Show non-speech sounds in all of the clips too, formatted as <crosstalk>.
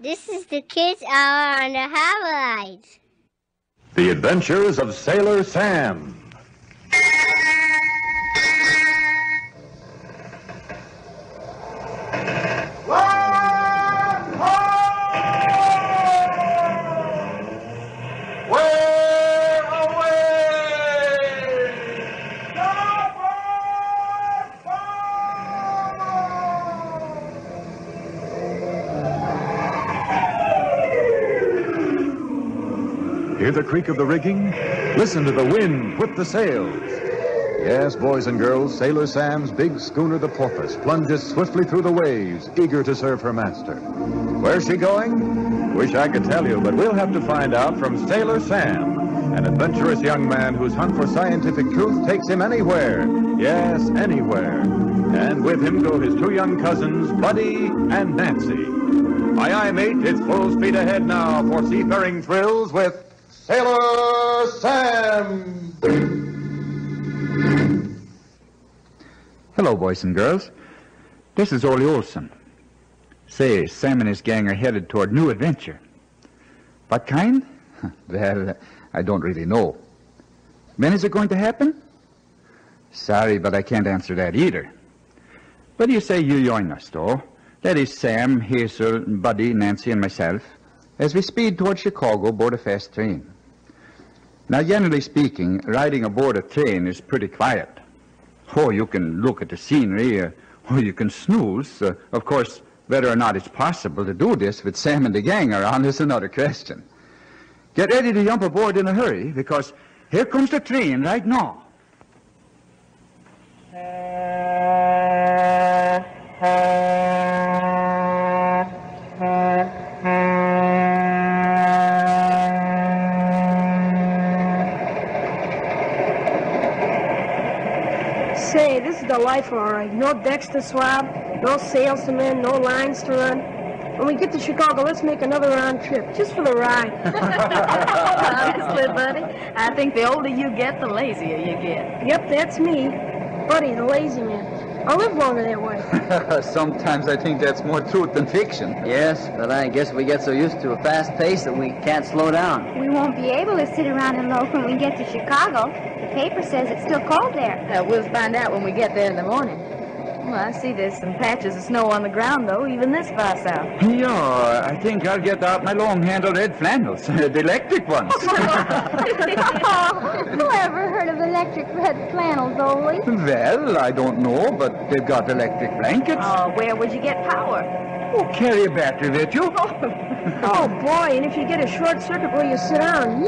This is the Kids Hour on the Highlights. The Adventures of Sailor Sam. Hear the creak of the rigging? Listen to the wind whip the sails. Yes, boys and girls, Sailor Sam's big schooner, the Porpoise, plunges swiftly through the waves, eager to serve her master. Where's she going? Wish I could tell you, but we'll have to find out from Sailor Sam, an adventurous young man whose hunt for scientific truth takes him anywhere. Yes, anywhere. And with him go his two young cousins, Buddy and Nancy. Aye, aye, mate, it's full speed ahead now for seafaring thrills with Sailor Sam! Hello, boys and girls. This is Ole Olson. Say, Sam and his gang are headed toward new adventure. What kind? <laughs> well, I don't really know. When is it going to happen? Sorry, but I can't answer that either. Do you say you join us, though? That is Sam, Hazel, Buddy, Nancy, and myself, as we speed toward Chicago aboard a fast train. Now, generally speaking, riding aboard a train is pretty quiet. Oh, you can look at the scenery, uh, or you can snooze. Uh, of course, whether or not it's possible to do this with Sam and the gang around is another question. Get ready to jump aboard in a hurry, because here comes the train right now. Say, this is the life, all right. No decks to swab, no mend, no lines to run. When we get to Chicago, let's make another round trip, just for the ride. <laughs> <laughs> Honestly, buddy, I think the older you get, the lazier you get. yep, that's me. Buddy, the lazy man. I live longer that way. <laughs> Sometimes I think that's more truth than fiction. Yes, but I guess we get so used to a fast pace that we can't slow down. We won't be able to sit around and loaf when we get to Chicago. The paper says it's still cold there. Uh, we'll find out when we get there in the morning. Well, I see there's some patches of snow on the ground, though, even this far south. <laughs> Yeah, I think I'll get out my long-handled red flannels, <laughs> the electric ones. oh, <laughs> who ever heard of electric red flannels, Ole? well, I don't know, but they've got electric blankets. Oh, where would you get power? Oh, carry a battery with you. Oh, oh boy, and if you get a short circuit where you sit down,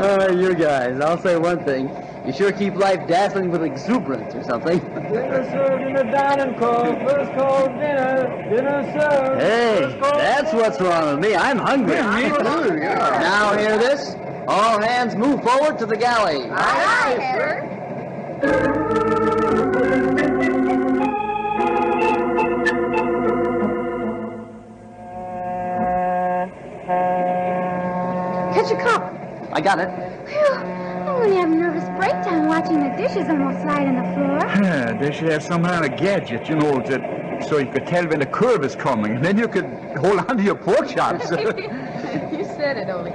Oh, you guys, I'll say one thing. You sure keep life dazzling with exuberance or something. Dinner served in the dining car. First call dinner. Dinner served. Hey, that's what's wrong with me. I'm hungry. me too, yeah. Now hear this. All hands move forward to the galley. Aye, sir. catch a cup. I got it. Phew, I'm going to have a nervous breakdown watching the dishes almost slide on the floor. they should have some kind of gadget, you know, that, so you could tell when the curve is coming, and then you could hold on to your pork chops. <laughs> you said it, Ole.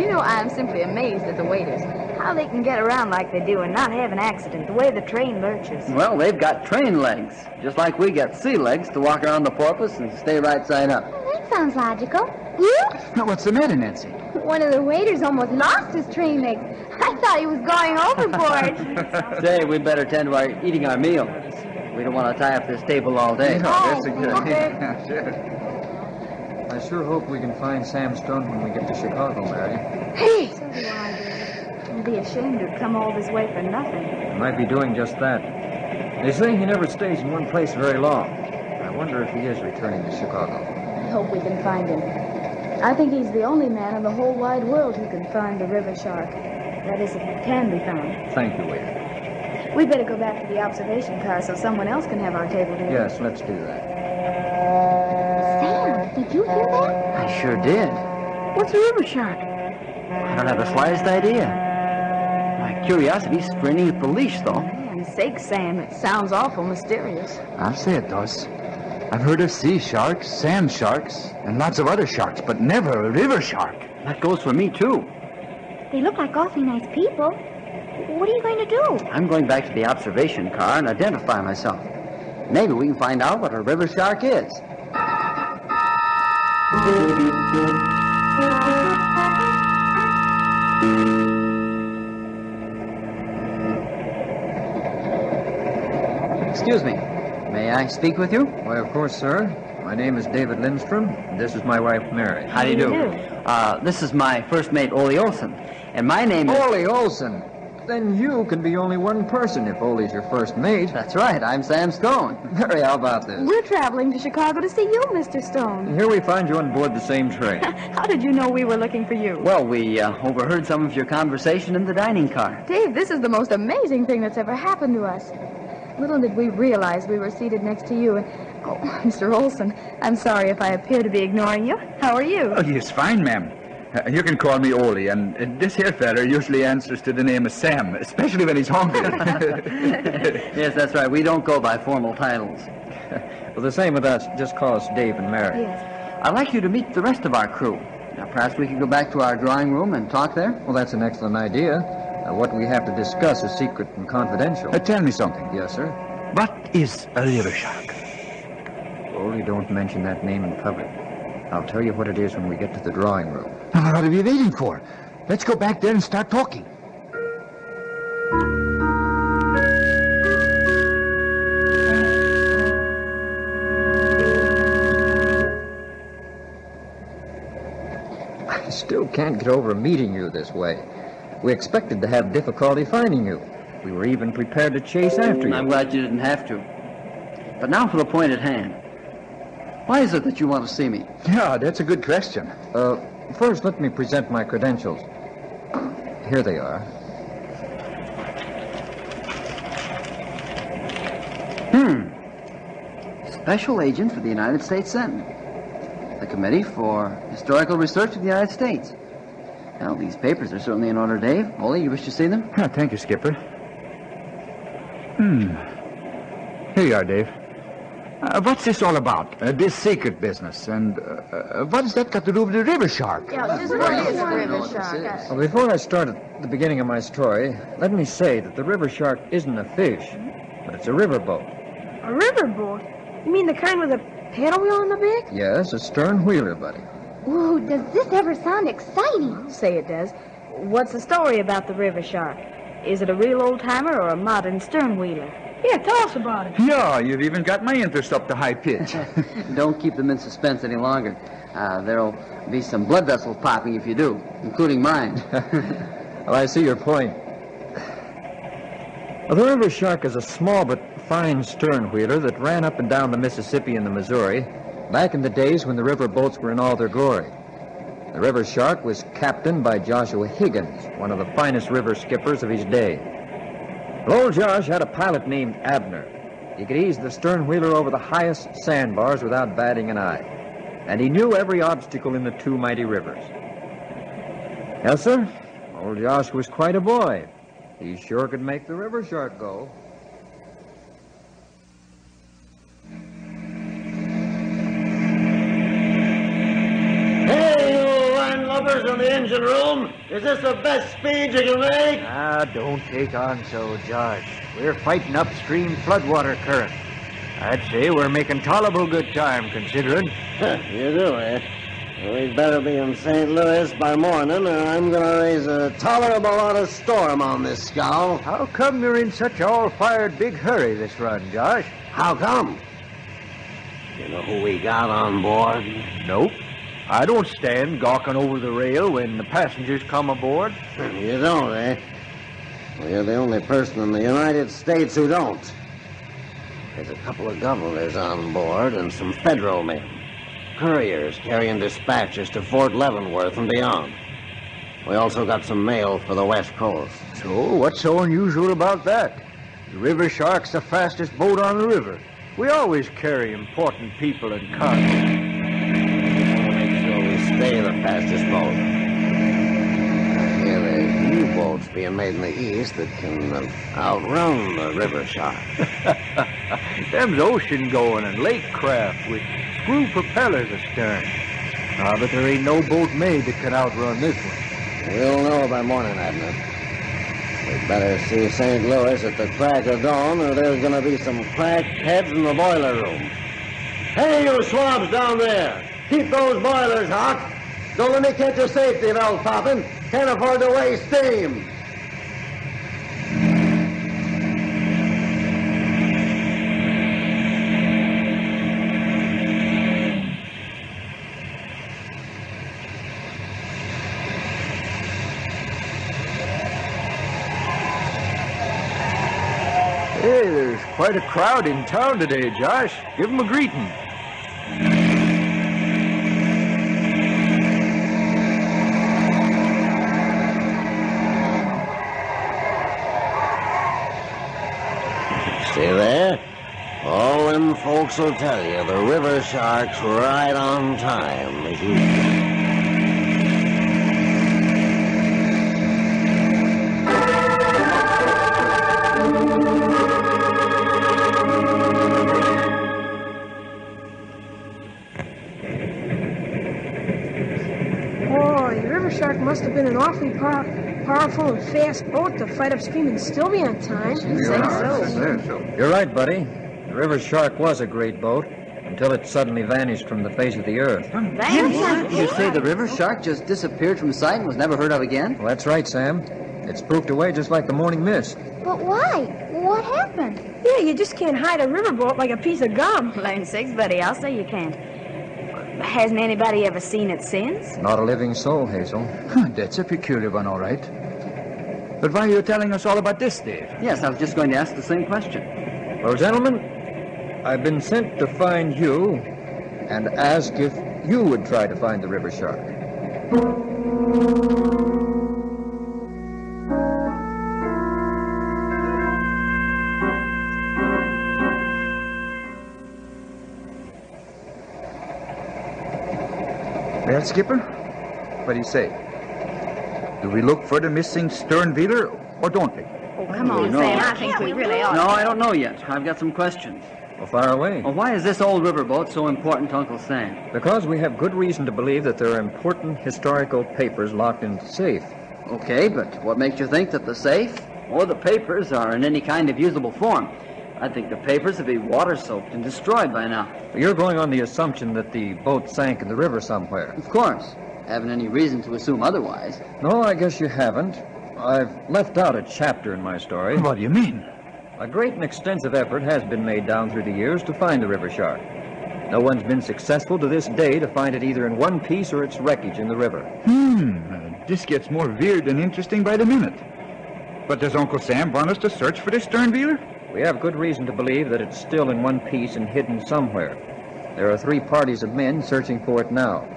You know, I'm simply amazed at the waiters. How they can get around like they do and not have an accident, the way the train lurches. Well, they've got train legs, just like we got sea legs to walk around the porpoise and stay right side up. Well, that sounds logical. You? Now, What's the matter, Nancy? One of the waiters almost lost his train legs. I thought he was going overboard. <laughs> Say, we better tend to our eating our meal. We don't want to tie up this table all day. No, that's a good Oh, okay. idea. Yeah, sure. I sure hope we can find Sam Stone when we get to Chicago, Mary. Hey, So do I, dear. I'd be ashamed to come all this way for nothing. He might be doing just that. They say he never stays in one place very long. I wonder if he is returning to Chicago. I hope we can find him. I think he's the only man in the whole wide world who can find the river shark. That is, if it can be found. Thank you, waiter. We'd better go back to the observation car so someone else can have our table dinner. Yes, let's do that. Sam, did you hear that? I sure did. What's a river shark? I don't have the slightest idea. My curiosity's straining at the leash, though. And sake, Sam, it sounds awful mysterious. I'll say it does. I've heard of sea sharks, sand sharks, and lots of other sharks, but never a river shark. That goes for me, too. They look like awfully nice people. What are you going to do? I'm going back to the observation car and identify myself. Maybe we can find out what a river shark is. Excuse me. May I speak with you? Why, of course, sir. My name is David Lindstrom. and This is my wife, Mary. How do you do? do? Uh, this is my first mate, Ole Olson. And my name is... Ole Olson. Then you can be only one person if Ole's your first mate. That's right. I'm Sam Stone. <laughs> Mary, how about this? We're traveling to Chicago to see you, Mr. Stone. Here we find you on board the same train. <laughs> How did you know we were looking for you? Well, we uh, overheard some of your conversation in the dining car. Dave, this is the most amazing thing that's ever happened to us. Little did we realize we were seated next to you and... Oh, <laughs> Mr. Olson, I'm sorry if I appear to be ignoring you. How are you? Oh, he's fine, ma'am. Uh, you can call me Ole, and uh, this here feller usually answers to the name of Sam, especially when he's hungry. <laughs> yes, that's right. We don't go by formal titles. <laughs> well, the same with us. Just call us Dave and Mary. Yes. I'd like you to meet the rest of our crew. Now, perhaps we could go back to our drawing room and talk there? Well, that's an excellent idea. Uh, what we have to discuss is secret and confidential. Uh, tell me something. yes, sir. What is a river shark? Only don't mention that name in public. I'll tell you what it is when we get to the drawing room. Now, what are we waiting for? Let's go back there and start talking. I still can't get over meeting you this way. We expected to have difficulty finding you. We were even prepared to chase after you. I'm glad you didn't have to. But now for the point at hand. Why is it that you want to see me? Yeah, that's a good question. Uh, first, let me present my credentials. Here they are. Hmm. Special Agent for the United States Senate. The Committee for Historical Research of the United States. Well, these papers are certainly in order, Dave. Ole, you wish to see them? Ah, thank you, Skipper. Hmm. Here you are, Dave. Uh, what's this all about? Uh, this secret business. And uh, uh, what has that got to do with the river shark? Yeah, this What is is a it? river shark. Well, before I start at the beginning of my story, let me say that the river shark isn't a fish, but it's a riverboat. A riverboat? You mean the kind with a paddle wheel in the back? Yes, a stern wheeler, buddy. Ooh, does this ever sound exciting? Say it does. What's the story about the river shark? Is it a real old timer or a modern stern wheeler? Yeah, tell us about it. Yeah, you've even got my interest up to high pitch. <laughs> Don't keep them in suspense any longer. Uh, there'll be some blood vessels popping if you do, including mine. <laughs> Well, I see your point. Well, the river shark is a small but fine stern wheeler that ran up and down the Mississippi and the Missouri back in the days when the river boats were in all their glory. The river shark was captained by Joshua Higgins, one of the finest river skippers of his day. Old Josh had a pilot named Abner. He could ease the stern wheeler over the highest sandbars without batting an eye. And he knew every obstacle in the two mighty rivers. Yes, sir. Old Josh was quite a boy. He sure could make the river shark go. Hey, you landlubbers in the engine room! Is this the best speed you can make? Ah, don't take on so, Josh. We're fighting upstream floodwater current. I'd say we're making tolerable good time, considering. <laughs> you do, eh? We'd better be in St. Louis by morning, or I'm gonna raise a tolerable lot of storm on this scow. How come you're in such all-fired big hurry this run, Josh? How come? You know who we got on board? Nope. I don't stand gawking over the rail when the passengers come aboard. You don't, eh? Well, you're the only person in the United States who don't. There's a couple of governors on board and some federal men. Couriers carrying dispatches to Fort Leavenworth and beyond. We also got some mail for the West Coast. So, what's so unusual about that? The River Shark's the fastest boat on the river. We always carry important people and cargo. Sure we the fastest boat. Here, there's new boats being made in the East that can uh, outrun the river shark. <laughs> Them's ocean-going and lake craft with screw propellers astern. Ah, but there ain't no boat made that can outrun this one. We'll know by morning, Abner. We'd better see St. Louis at the crack of dawn, or there's going to be some cracked heads in the boiler room. Hey, you swabs down there! Keep those boilers hot! Don't let me catch a safety valve popping. Can't afford to waste steam. Hey, there's quite a crowd in town today, Josh. Give 'em a greeting. See there? All folks will tell you the river shark's right on time. As you... Boy, the river shark must have been an awfully pow- powerful and fast boat to fight upstream and still be on time. You're right, buddy. The River Shark was a great boat until it suddenly vanished from the face of the earth. Vanished? You say the river shark just disappeared from sight and was never heard of again? Well, that's right, Sam. It spooked away just like the morning mist. But why? What happened? Yeah, you just can't hide a riverboat like a piece of gum. Lane six, buddy. I'll say you can't. Hasn't anybody ever seen it since? Not a living soul, Hazel. Huh, That's a peculiar one, all right. But why are you telling us all about this, Dave? Yes, I was just going to ask the same question. Well, gentlemen, I've been sent to find you and ask if you would try to find the river shark. Well, Skipper, what do you say? Do we look for the missing stern wheeler, or don't we? Oh, come on, no. Sam. I think we really ought No, I don't know yet. I've got some questions. Well, far away. Well, why is this old riverboat so important to Uncle Sam? Because we have good reason to believe that there are important historical papers locked in the safe. Okay, but what makes you think that the safe or the papers are in any kind of usable form? I think the papers would be water soaked and destroyed by now. You're going on the assumption that the boat sank in the river somewhere. Of course. Haven't any reason to assume otherwise. No, I guess you haven't. I've left out a chapter in my story. What do you mean? A great and extensive effort has been made down through the years to find the river shark. No one's been successful to this day to find it either in one piece or its wreckage in the river. Hmm, uh, this gets more weird and interesting by the minute. But does Uncle Sam want us to search for this stern wheeler? We have good reason to believe that it's still in one piece and hidden somewhere. There are three parties of men searching for it now.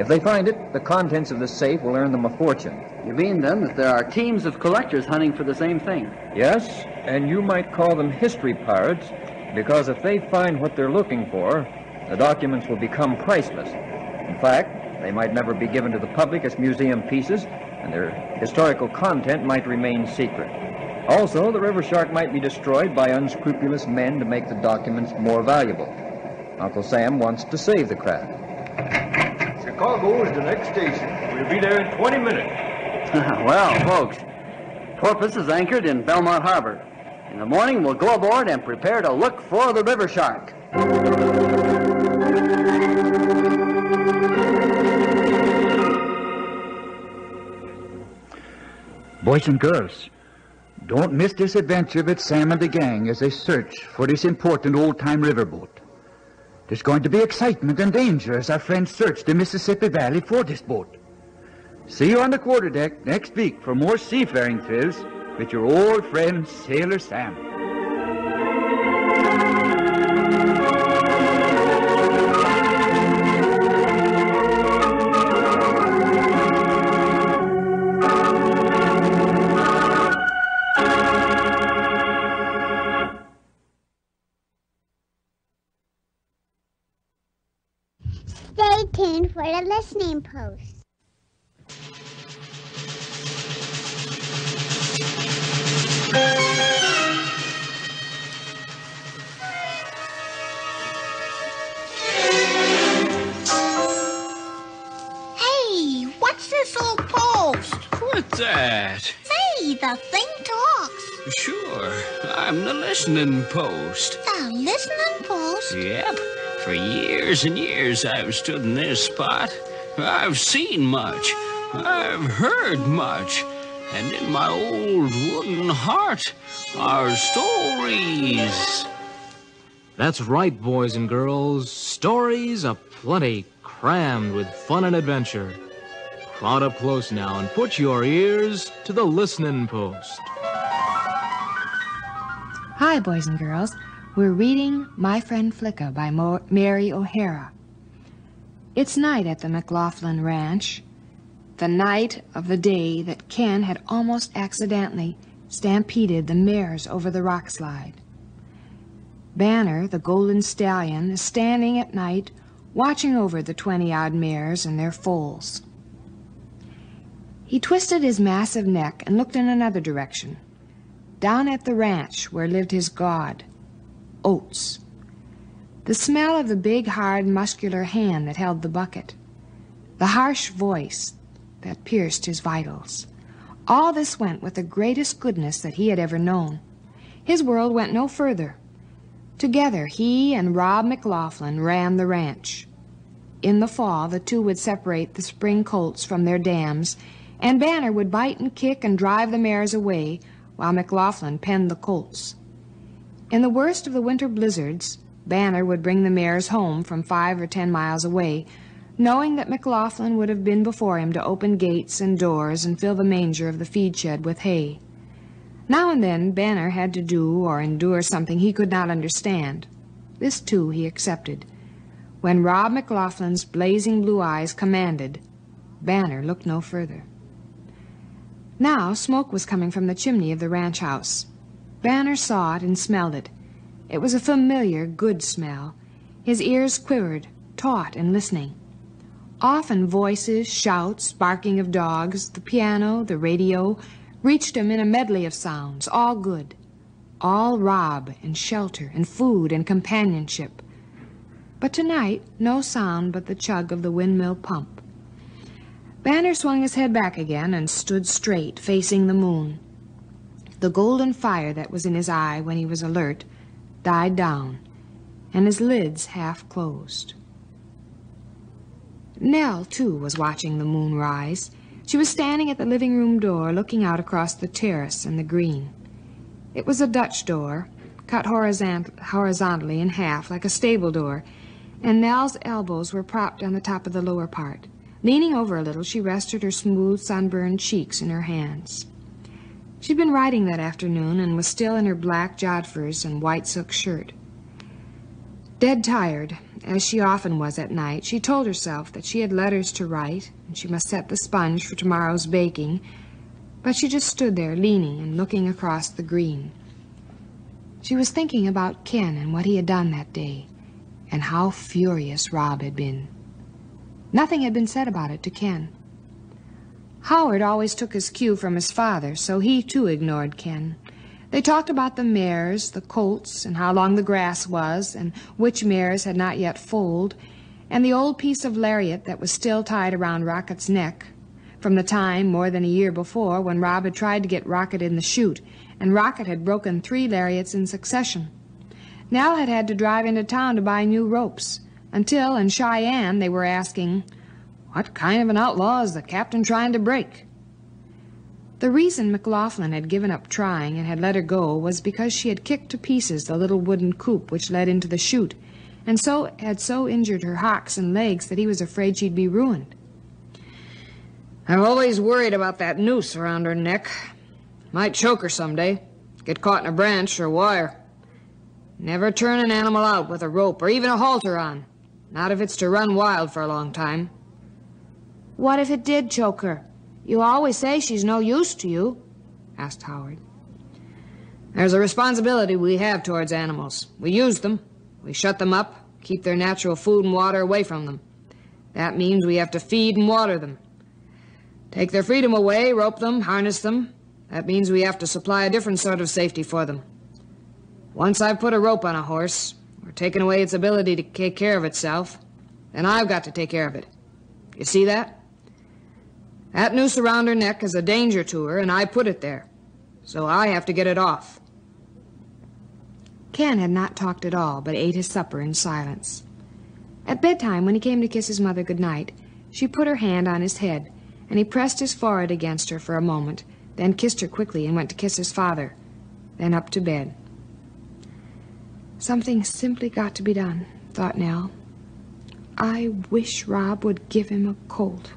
If they find it, the contents of the safe will earn them a fortune. You mean then that there are teams of collectors hunting for the same thing? Yes, and you might call them history pirates, because if they find what they're looking for, the documents will become priceless. In fact, they might never be given to the public as museum pieces, and their historical content might remain secret. Also, the river shark might be destroyed by unscrupulous men to make the documents more valuable. Uncle Sam wants to save the craft. Chicago is the next station. We'll be there in 20 minutes. <laughs> well, folks, Porpoise is anchored in Belmont Harbor. In the morning, we'll go aboard and prepare to look for the river shark. Boys and girls, don't miss this adventure with Sam and the gang as they search for this important old-time riverboat. There's going to be excitement and danger as our friends search the Mississippi Valley for this boat. See you on the quarterdeck next week for more seafaring thrills with your old friend Sailor Sam. for the listening post. Hey, what's this old post? What's that? Say, the thing talks. Sure, I'm the listening post. The listening post? Yep. For years and years I've stood in this spot. I've seen much. I've heard much. And in my old wooden heart are stories. That's right, boys and girls. Stories aplenty, crammed with fun and adventure. Crowd up close now and put your ears to the listening post. Hi, boys and girls. We're reading My Friend Flicka by Mo- Mary O'Hara. It's night at the McLaughlin Ranch, the night of the day that Ken had almost accidentally stampeded the mares over the rock slide. Banner, the golden stallion, is standing at night watching over the 20 odd mares and their foals. He twisted his massive neck and looked in another direction, down at the ranch where lived his god, Oats. The smell of the big, hard, muscular hand that held the bucket, the harsh voice that pierced his vitals. All this went with the greatest goodness that he had ever known. His world went no further. Together, he and Rob McLaughlin ran the ranch. In the fall, the two would separate the spring colts from their dams, and Banner would bite and kick and drive the mares away while McLaughlin penned the colts. In the worst of the winter blizzards, Banner would bring the mares home from five or ten miles away, knowing that McLaughlin would have been before him to open gates and doors and fill the manger of the feed shed with hay. Now and then Banner had to do or endure something he could not understand. This, too, he accepted. When Rob McLaughlin's blazing blue eyes commanded, Banner looked no further. Now smoke was coming from the chimney of the ranch house. Banner saw it and smelled it. It was a familiar, good smell. His ears quivered, taut and listening. Often voices, shouts, barking of dogs, the piano, the radio, reached him in a medley of sounds, all good. All Rob and shelter and food and companionship. But tonight, no sound but the chug of the windmill pump. Banner swung his head back again and stood straight, facing the moon. The golden fire that was in his eye when he was alert died down, and his lids half closed. Nell, too, was watching the moon rise. She was standing at the living room door, looking out across the terrace and the green. It was a Dutch door, cut horizont- horizontally in half, like a stable door, and Nell's elbows were propped on the top of the lower part. Leaning over a little, she rested her smooth, sunburned cheeks in her hands. She'd been riding that afternoon and was still in her black jodhpurs and white silk shirt. Dead tired, as she often was at night, she told herself that she had letters to write and she must set the sponge for tomorrow's baking, but she just stood there leaning and looking across the green. She was thinking about Ken and what he had done that day, and how furious Rob had been. Nothing had been said about it to Ken. Howard always took his cue from his father, so he too ignored Ken. They talked about the mares, the colts, and how long the grass was, and which mares had not yet foaled, and the old piece of lariat that was still tied around Rocket's neck, from the time, more than a year before, when Rob had tried to get Rocket in the chute, and Rocket had broken three lariats in succession. Nell had had to drive into town to buy new ropes, until in Cheyenne they were asking, What kind of an outlaw is the captain trying to break? The reason McLaughlin had given up trying and had let her go was because she had kicked to pieces the little wooden coop which led into the chute, and so had so injured her hocks and legs that he was afraid she'd be ruined. I've always worried about that noose around her neck. Might choke her some day. Get caught in a branch or wire. Never turn an animal out with a rope or even a halter on. Not if it's to run wild for a long time. What if it did choke her? You always say she's no use to you, asked Howard. There's a responsibility we have towards animals. We use them. We shut them up, keep their natural food and water away from them. That means we have to feed and water them. Take their freedom away, rope them, harness them. That means we have to supply a different sort of safety for them. Once I've put a rope on a horse, or taken away its ability to take care of itself, then I've got to take care of it. You see that? That noose around her neck is a danger to her, and I put it there. So I have to get it off. Ken had not talked at all, but ate his supper in silence. At bedtime, when he came to kiss his mother good night, she put her hand on his head, and he pressed his forehead against her for a moment, then kissed her quickly and went to kiss his father, then up to bed. Something simply got to be done, thought Nell. I wish Rob would give him a colt.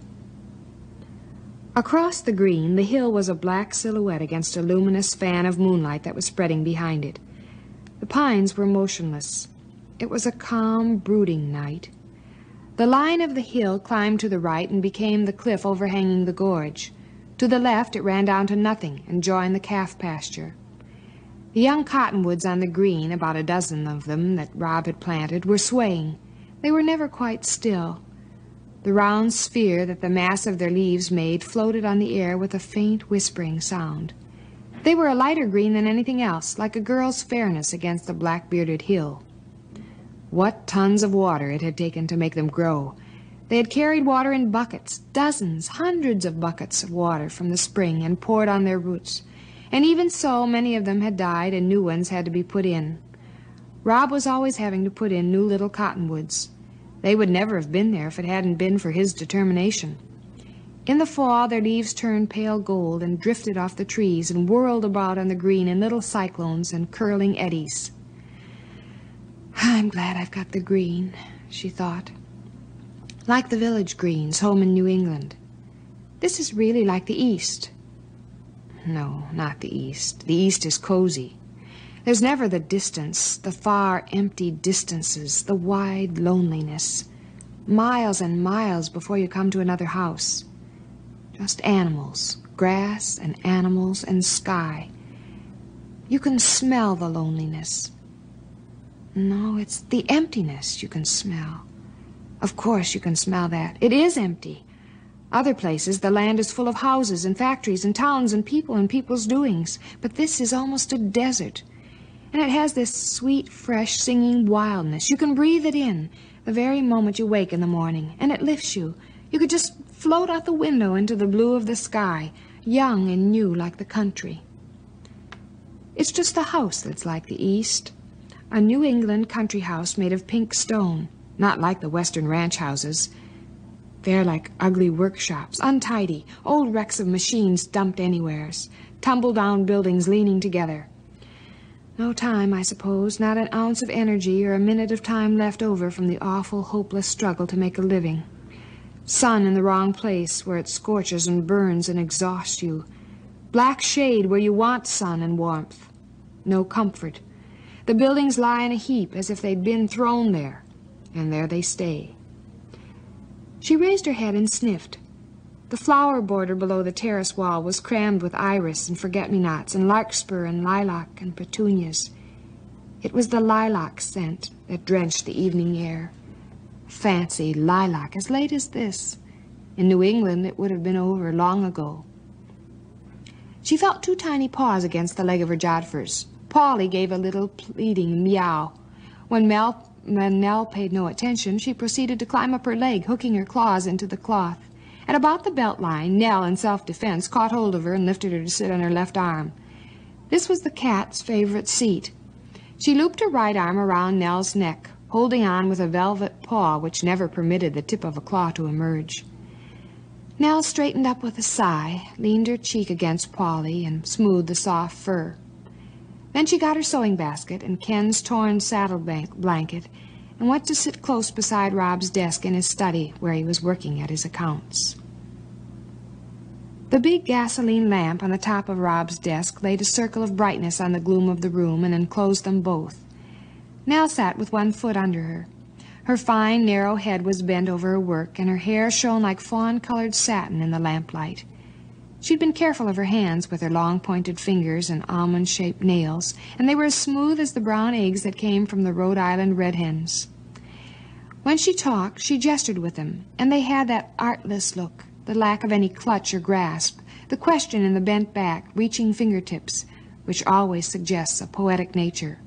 Across the green, the hill was a black silhouette against a luminous fan of moonlight that was spreading behind it. The pines were motionless. It was a calm, brooding night. The line of the hill climbed to the right and became the cliff overhanging the gorge. To the left, it ran down to nothing and joined the calf pasture. The young cottonwoods on the green, about a dozen of them that Rob had planted, were swaying. They were never quite still. The round sphere that the mass of their leaves made floated on the air with a faint whispering sound. They were a lighter green than anything else, like a girl's fairness against the black-bearded hill. What tons of water it had taken to make them grow. They had carried water in buckets, dozens, hundreds of buckets of water from the spring and poured on their roots. And even so, many of them had died and new ones had to be put in. Rob was always having to put in new little cottonwoods. They would never have been there if it hadn't been for his determination. In the fall, their leaves turned pale gold and drifted off the trees and whirled about on the green in little cyclones and curling eddies. I'm glad I've got the green, she thought. Like the village greens home in New England. This is really like the East. No, not the East. The East is cozy. There's never the distance, the far, empty distances, the wide loneliness. Miles and miles before you come to another house. Just animals, grass and animals and sky. You can smell the loneliness. No, it's the emptiness you can smell. Of course you can smell that. It is empty. Other places, the land is full of houses and factories and towns and people and people's doings. But this is almost a desert. And it has this sweet, fresh, singing wildness. You can breathe it in the very moment you wake in the morning, and it lifts you. You could just float out the window into the blue of the sky, young and new like the country. It's just the house that's like the East. A New England country house made of pink stone, not like the Western ranch houses. They're like ugly workshops, untidy, old wrecks of machines dumped anywheres, tumble-down buildings leaning together. No time, I suppose, not an ounce of energy or a minute of time left over from the awful, hopeless struggle to make a living. Sun in the wrong place where it scorches and burns and exhausts you. Black shade where you want sun and warmth. No comfort. The buildings lie in a heap as if they'd been thrown there, and there they stay. She raised her head and sniffed. The flower border below the terrace wall was crammed with iris and forget-me-nots and larkspur and lilac and petunias. It was the lilac scent that drenched the evening air. Fancy lilac as late as this. In New England, it would have been over long ago. She felt two tiny paws against the leg of her jodhpurs. Polly gave a little pleading meow. When, Mel, when Nell paid no attention, she proceeded to climb up her leg, hooking her claws into the cloth. At about the belt line, Nell, in self-defense, caught hold of her and lifted her to sit on her left arm. This was the cat's favorite seat. She looped her right arm around Nell's neck, holding on with a velvet paw which never permitted the tip of a claw to emerge. Nell straightened up with a sigh, leaned her cheek against Polly, and smoothed the soft fur. Then she got her sewing basket and Ken's torn saddle blanket and went to sit close beside Rob's desk in his study where he was working at his accounts. The big gasoline lamp on the top of Rob's desk laid a circle of brightness on the gloom of the room and enclosed them both. Nell sat with one foot under her. Her fine, narrow head was bent over her work, and her hair shone like fawn-colored satin in the lamplight. She'd been careful of her hands with her long pointed fingers and almond shaped nails, and they were as smooth as the brown eggs that came from the Rhode Island red hens. When she talked, she gestured with them, and they had that artless look, the lack of any clutch or grasp, the question in the bent back, reaching fingertips, which always suggests a poetic nature.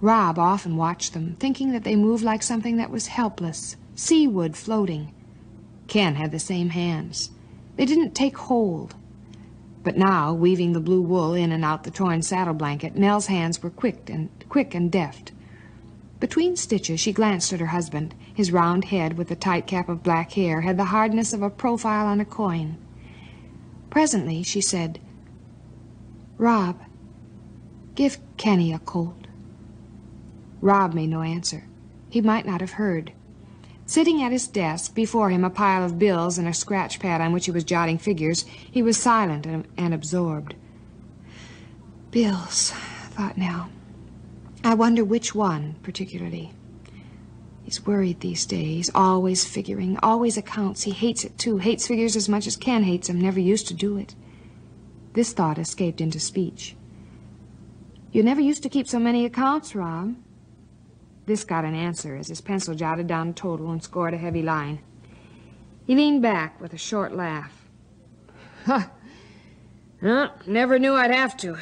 Rob often watched them, thinking that they moved like something that was helpless, seawood floating. Ken had the same hands. They didn't take hold. But now, weaving the blue wool in and out the torn saddle blanket, Nell's hands were quick and quick and deft. Between stitches, she glanced at her husband. His round head, with the tight cap of black hair, had the hardness of a profile on a coin. Presently, she said, Rob, give Kenny a colt. Rob made no answer. He might not have heard. Sitting at his desk, before him a pile of bills and a scratch pad on which he was jotting figures, he was silent and, and absorbed. Bills, thought Nell. I wonder which one, particularly. He's worried these days, always figuring, always accounts. He hates it, too, hates figures as much as Ken hates them, never used to do it. This thought escaped into speech. You never used to keep so many accounts, Rob. This got an answer as his pencil jotted down a total and scored a heavy line. He leaned back with a short laugh. Huh. Well, never knew I'd have to.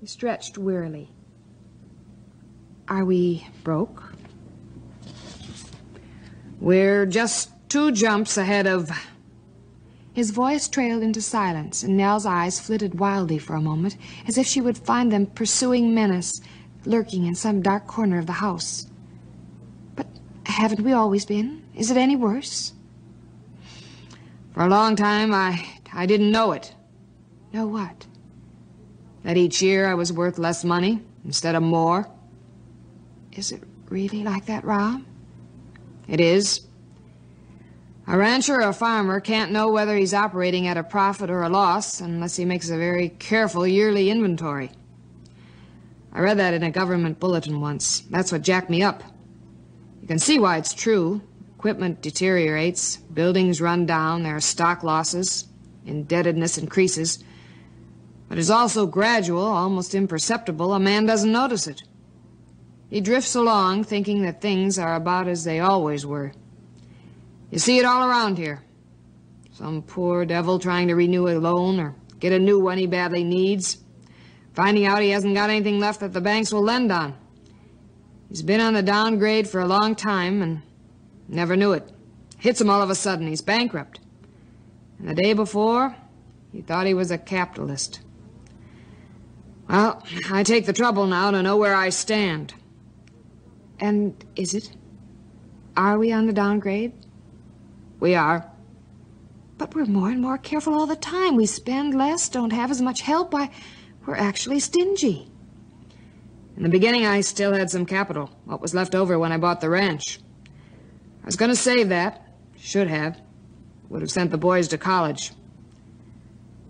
He stretched wearily. Are we broke? We're just two jumps ahead of... His voice trailed into silence, and Nell's eyes flitted wildly for a moment, as if she would find them pursuing menace, lurking in some dark corner of the house. But haven't we always been? Is it any worse? For a long time, I, I didn't know it. Know what? That each year I was worth less money instead of more. Is it really like that, Rob? It is. A rancher or a farmer can't know whether he's operating at a profit or a loss unless he makes a very careful yearly inventory. I read that in a government bulletin once. That's what jacked me up. You can see why it's true. Equipment deteriorates, buildings run down, there are stock losses, indebtedness increases. But it's also gradual, almost imperceptible. A man doesn't notice it. He drifts along thinking that things are about as they always were. You see it all around here. Some poor devil trying to renew a loan or get a new one he badly needs, finding out he hasn't got anything left that the banks will lend on. He's been on the downgrade for a long time and never knew it. Hits him all of a sudden. He's bankrupt. And the day before, he thought he was a capitalist. Well, I take the trouble now to know where I stand. And is it? Are we on the downgrade? We are. But we're more and more careful all the time. We spend less, don't have as much help. Why, we're actually stingy. In the beginning, I still had some capital, what was left over when I bought the ranch. I was going to save that. Should have. Would have sent the boys to college.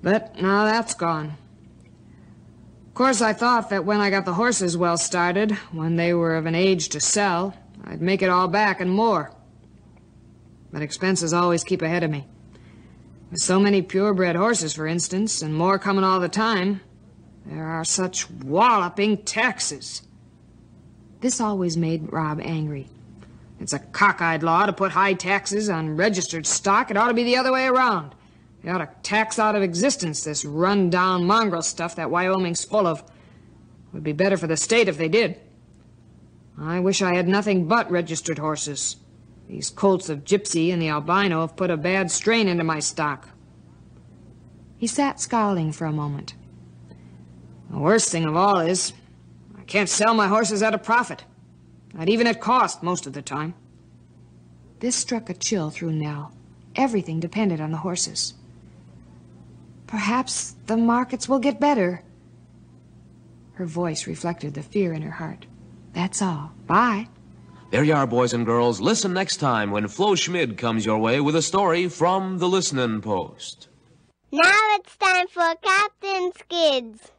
But now that's gone. Of course, I thought that when I got the horses well started, when they were of an age to sell, I'd make it all back and more. But expenses always keep ahead of me. With so many purebred horses, for instance, and more coming all the time, there are such walloping taxes. This always made Rob angry. It's a cockeyed law to put high taxes on registered stock. It ought to be the other way around. They ought to tax out of existence this run-down mongrel stuff that Wyoming's full of. It would be better for the state if they did. I wish I had nothing but registered horses. These colts of Gypsy and the albino have put a bad strain into my stock. He sat scowling for a moment. The worst thing of all is, I can't sell my horses at a profit. Not even at cost most of the time. This struck a chill through Nell. Everything depended on the horses. Perhaps the markets will get better. Her voice reflected the fear in her heart. That's all. Bye. There you are, boys and girls. Listen next time when Flo Schmid comes your way with a story from the Listening Post. Now it's time for Captain's Kids.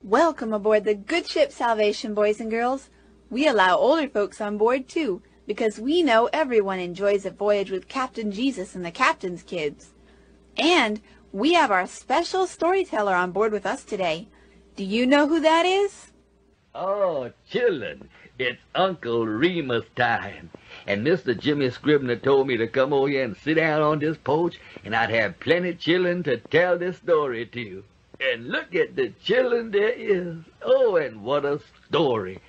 Welcome aboard the good ship Salvation, boys and girls. We allow older folks on board too, because we know everyone enjoys a voyage with Captain Jesus and the Captain's kids. And we have our special storyteller on board with us today. Do you know who that is? Oh, children, it's Uncle Remus time. And Mr. Jimmy Scribner told me to come over here and sit down on this porch, and I'd have plenty children to tell this story to. You. And look at the children there is. Oh, and what a story.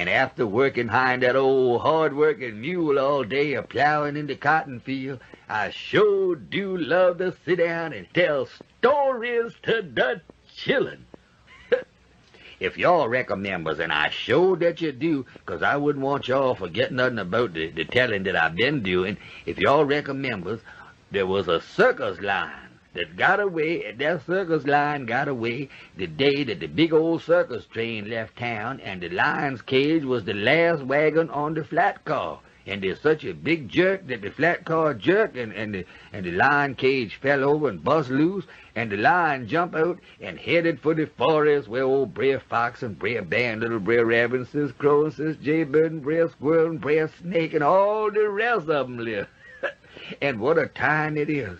And after working behind that old hard-working mule all day a plowing in the cotton field, I sure do love to sit down and tell stories to the children. <laughs> if y'all reckon and I sure that you do, 'cause I wouldn't want y'all forget nothing about the, the telling that I've been doing, if y'all reckon there was a circus line that got away, that circus line got away the day that the big old circus train left town, and the lion's cage was the last wagon on the flat car. And there's such a big jerk that the flat car jerked, and, and, the, and the lion cage fell over and bust loose, and the lion jumped out and headed for the forest where old Brer Fox and Brer Bear and little Brer Rabbit and Sis Crow and Sis Jaybird and Brer Squirrel and Brer Snake and all the rest of 'em live. <laughs> and what a time it is.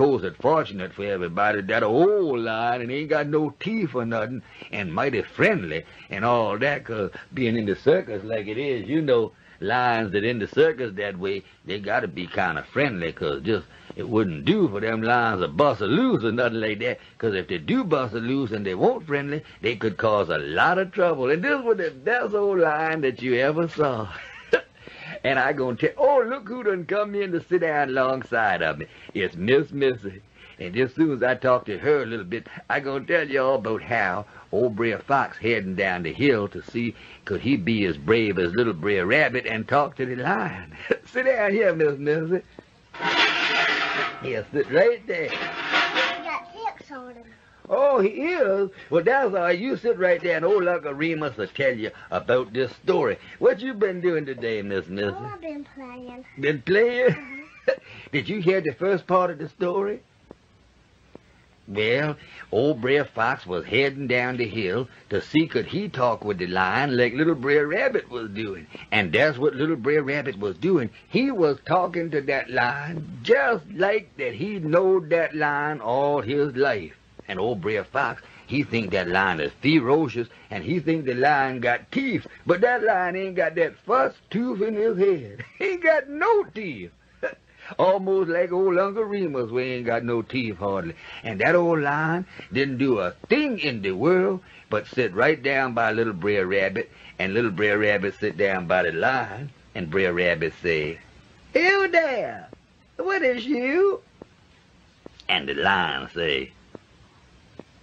Course it's fortunate for everybody that old lion and ain't got no teeth or nothing and mighty friendly and all that 'cause being in the circus like it is, you know, lions that in the circus that way, they gotta be kind of friendly 'cause just it wouldn't do for them lions to bust a loose or nothing like that 'cause if they do bust a loose and they won't friendly, they could cause a lot of trouble. And this was the best old lion that you ever saw. <laughs> And I gonna tell, oh, look who done come in to sit down alongside of me. It's Miss Missy. And just soon as I talk to her a little bit, I gonna tell you all about how old Brer Fox heading down the hill to see could he be as brave as little Brer Rabbit and talk to the lion. <laughs> sit down here, Miss Missy. Yeah, sit right there. He got ticks on him. Oh, he is? Well, that's all. You sit right there and old Uncle Remus will tell you about this story. What you been doing today, Miss Missy? Oh, I've been playing. Been playing? Uh-huh. <laughs> Did you hear the first part of the story? Well, old Brer Fox was heading down the hill to see could he talk with the lion like little Brer Rabbit was doing. And that's what little Brer Rabbit was doing. He was talking to that lion just like that he knowed that lion all his life. And old Brer Fox, he think that lion is ferocious, and he think the lion got teeth. But that lion ain't got that first tooth in his head. <laughs> He ain't got no teeth. <laughs> Almost like old Uncle Remus, we ain't got no teeth hardly. And that old lion didn't do a thing in the world but sit right down by little Brer Rabbit, and little Brer Rabbit sit down by the lion, and Brer Rabbit say, You there, what is you? And the lion say,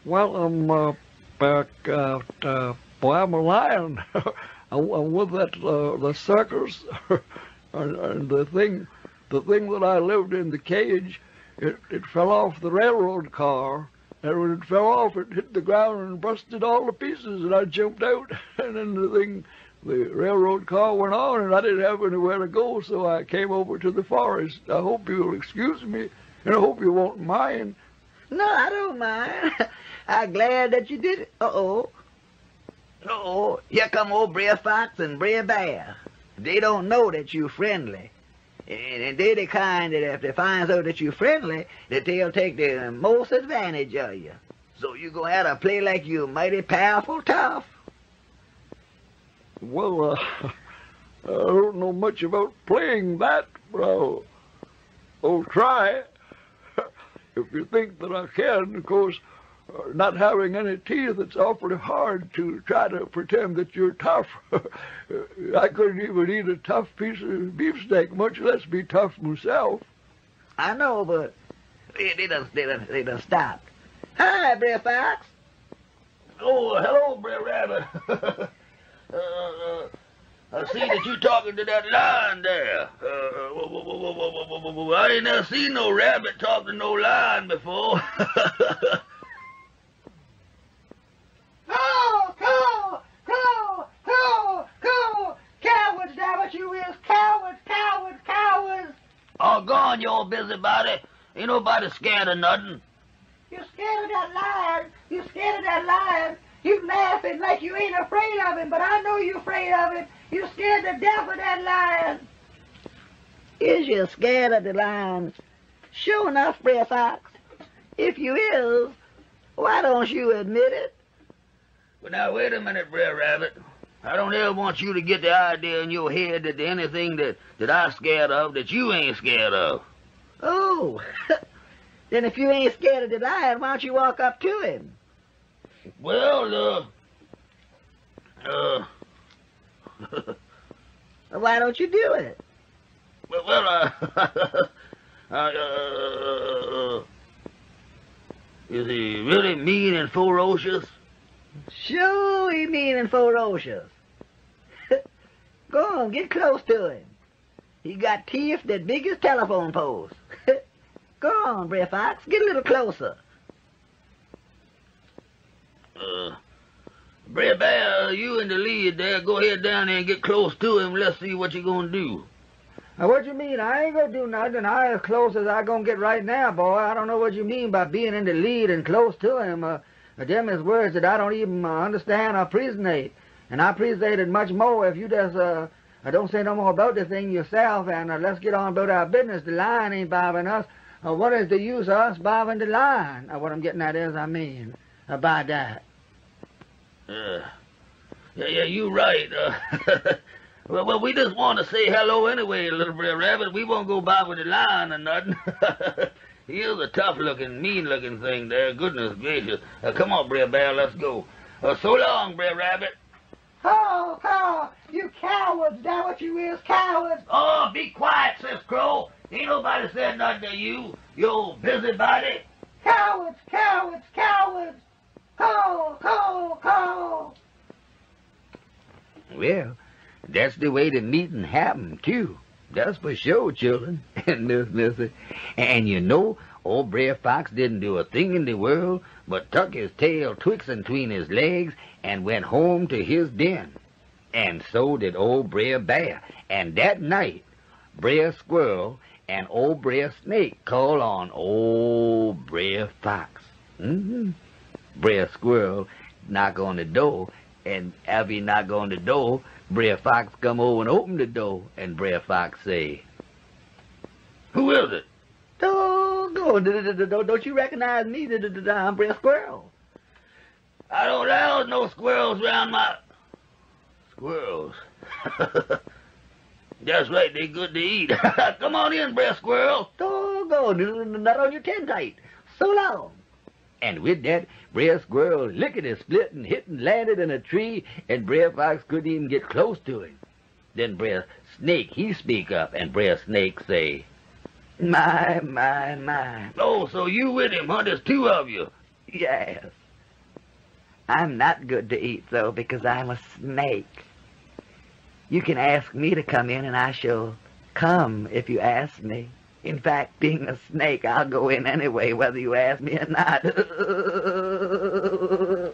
Well, I'm uh, back at, uh, a lion. I'm with that, uh, the circus, <laughs> and, and the thing, the thing that I lived in the cage, it, it fell off the railroad car, and when it fell off, it hit the ground and busted all to pieces, and I jumped out, <laughs> and then the thing, the railroad car went on, and I didn't have anywhere to go, so I came over to the forest. I hope you'll excuse me, and I hope you won't mind. No, I don't mind. <laughs> I'm glad that you did it. Uh-oh. Uh-oh. Here come old Brer Fox and Brer Bear. They don't know that you're friendly. And, and they the kind that if they find out that you're friendly, that they'll take the most advantage of you. So you gonna have to play like you're mighty powerful tough. Well, uh, <laughs> I don't know much about playing that, but I'll, try. <laughs> if you think that I can, of course, not having any teeth, it's awfully hard to try to pretend that you're tough. <laughs> I couldn't even eat a tough piece of beefsteak, much less be tough myself. I know, but they done, they done, done stopped. Hi, Brer Fox. Oh, hello, Brer Rabbit. <laughs> uh, uh, I see that you're talking to that lion there. Uh, whoa, whoa, whoa, I ain't never seen no rabbit talk to no lion before. <laughs> Call, call, call, call, call. Cowards, that what you is. Cowards, cowards, cowards. oh, go on, you old busybody. Ain't nobody scared of nothing. You're scared of that lion. You scared of that lion. You laughing like you ain't afraid of him, but I know you're afraid of him. You're scared to death of that lion. Is you scared of the lion? Sure enough, Brer Fox. If you is, why don't you admit it? But now, wait a minute, Brer Rabbit. I don't ever want you to get the idea in your head that there's anything that, that I'm scared of that you ain't scared of. Oh, <laughs> then if you ain't scared of the lion, why don't you walk up to him? Well, uh, uh, <laughs> Why don't you do it? well, well <laughs> uh, uh, uh, is he really mean and ferocious? Sure, he mean and ferocious. <laughs> Go on, get close to him. He got teeth that big as telephone poles. <laughs> Go on, Brer Fox, get a little closer. Uh, Brer Bear, you in the lead there. Go ahead down there and get close to him. Let's see what you're gonna do. Now, what you mean? I ain't gonna do nothing. I as close as I gonna get right now, boy. I don't know what you mean by being in the lead and close to him. Uh, them is words that I don't even uh, understand or appreciate. And I appreciate it much more if you just uh, uh, don't say no more about the thing yourself and uh, let's get on about our business. The line ain't bothering us. Uh, what is the use of us bothering the line? Uh, what I'm getting at is, I mean, uh, by that. Uh, yeah, yeah, you're right. Uh, <laughs> well, well, we just want to say hello anyway, little Brer Rabbit. We won't go with the line or nothing. <laughs> he is a tough-looking, mean-looking thing there. Goodness gracious. Uh, come on, Brer Bear, let's go. Uh, so long, Brer Rabbit. Oh, oh, you cowards! That what you is, cowards! Oh, be quiet, Sis Crow. Ain't nobody said nothing to you, you old busybody. Cowards, cowards, cowards! Call, call, call! Well, that's the way the meeting happened, too. That's for sure, children <laughs> Miss Missy. And you know, old Brer Fox didn't do a thing in the world but tuck his tail twixt between his legs and went home to his den. And so did old Brer Bear. And that night, Brer Squirrel and old Brer Snake called on old Brer Fox. Mm-hmm. Brer Squirrel knock on the door, and after he knock on the door, Brer Fox come over and open the door, and Brer Fox say, Who is it? Doggone, don't go! don't you recognize me? I'm Brer Squirrel. I don't allow no squirrels around my... Squirrels? <laughs> That's right, they good to eat. <laughs> Come on in, Brer Squirrel. Doggone, not go on your tin tight. So long. And with that, Brer Squirrel lickety split and hit and landed in a tree, and Brer Fox couldn't even get close to him. Then Brer Snake, he speak up, and Brer Snake say, My, my, my. Oh, so you with him, huh? There's two of you. Yes. I'm not good to eat, though, because I'm a snake. You can ask me to come in, and I shall come if you ask me. In fact, being a snake, I'll go in anyway, whether you ask me or not. <laughs>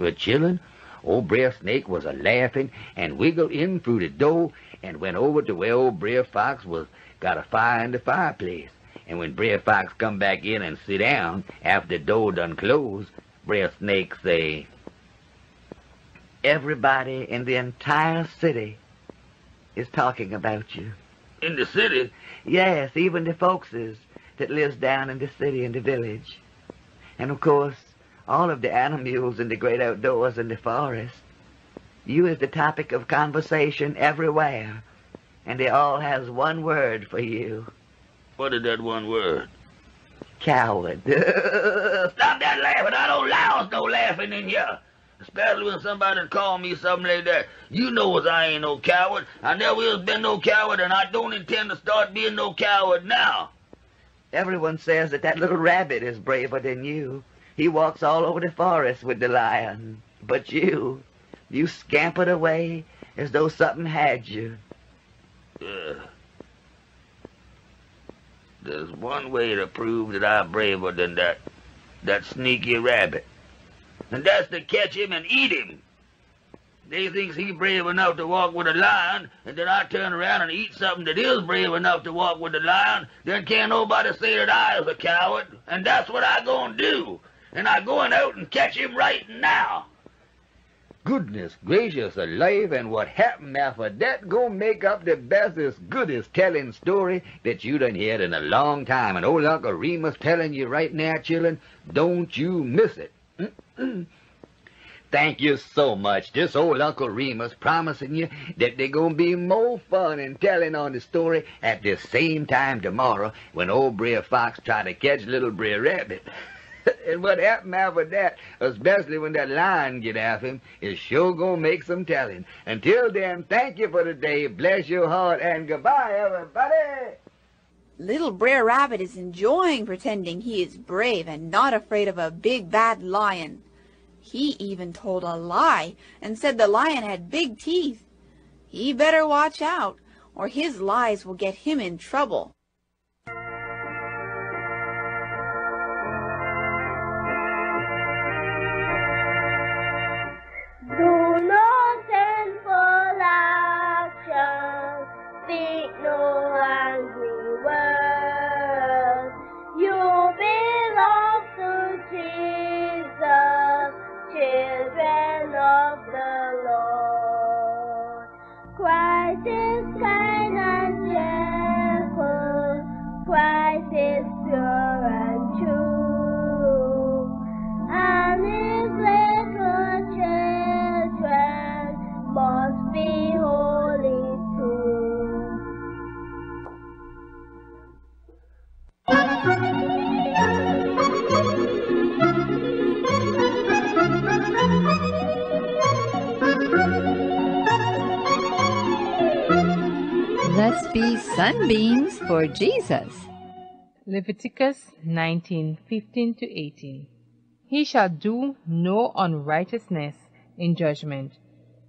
But chillin', old Brer Snake was a laughing and wiggled in through the door and went over to where old Brer Fox was got a fire in the fireplace. And when Brer Fox come back in and sit down after the door done closed, Brer Snake say, Everybody in the entire city is talking about you. In the city? Yes, even the folkses that lives down in the city and the village. And of course, all of the animals in the great outdoors and the forest. You is the topic of conversation everywhere, and they all has one word for you. What is that one word? Coward. <laughs> Stop that laughing. I don't allow no laughing in here. Especially when somebody call me something like that. You know as I ain't no coward. I never has been no coward, and I don't intend to start being no coward now. Everyone says that that little rabbit is braver than you. He walks all over the forest with the lion. But you, you scampered away as though something had you. Uh, there's one way to prove that I'm braver than that, that sneaky rabbit. And that's to catch him and eat him. They thinks he brave enough to walk with a lion, and then I turn around and eat something that is brave enough to walk with the lion, then can't nobody say that I is a coward. And that's what I gonna do. And I going out and catch him right now. Goodness gracious alive, and what happened after that gonna make up the bestest, goodest telling story that you done heard in a long time. And old Uncle Remus telling you right now, children, don't you miss it. <clears throat> Thank you so much. This old Uncle Remus promising you that there gonna be more fun in telling on the story at the same time tomorrow when old Brer Fox try to catch little Brer Rabbit. <laughs> and what happened after that, especially when that lion get after him, is sure gonna make some telling. Until then, thank you for today. Bless your heart, and goodbye, everybody. Little Brer Rabbit is enjoying pretending he is brave and not afraid of a big bad lion. He even told a lie and said the lion had big teeth. He better watch out, or his lies will get him in trouble. Let's be sunbeams for Jesus. Leviticus 19:15 to 18. He shall do no unrighteousness in judgment.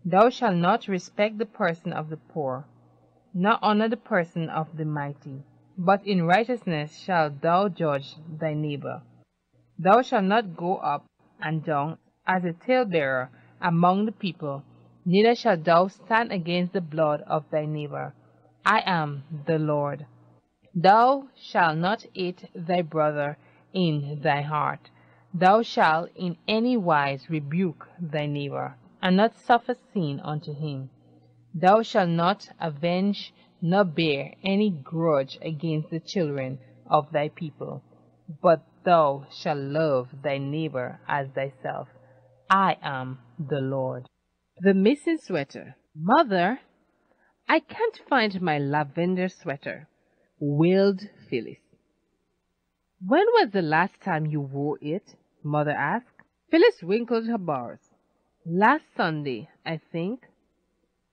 Thou shalt not respect the person of the poor, nor honor the person of the mighty, but in righteousness shalt thou judge thy neighbor. Thou shalt not go up and down as a talebearer among the people, neither shalt thou stand against the blood of thy neighbor. I am the Lord. Thou shalt not hate thy brother in thy heart. Thou shalt in any wise rebuke thy neighbor, and not suffer sin unto him. Thou shalt not avenge nor bear any grudge against the children of thy people, but thou shalt love thy neighbor as thyself. I am the Lord. The missing sweater. Mother, I can't find my lavender sweater, wailed Phyllis. When was the last time you wore it? Mother asked. Phyllis wrinkled her brows. Last Sunday, I think.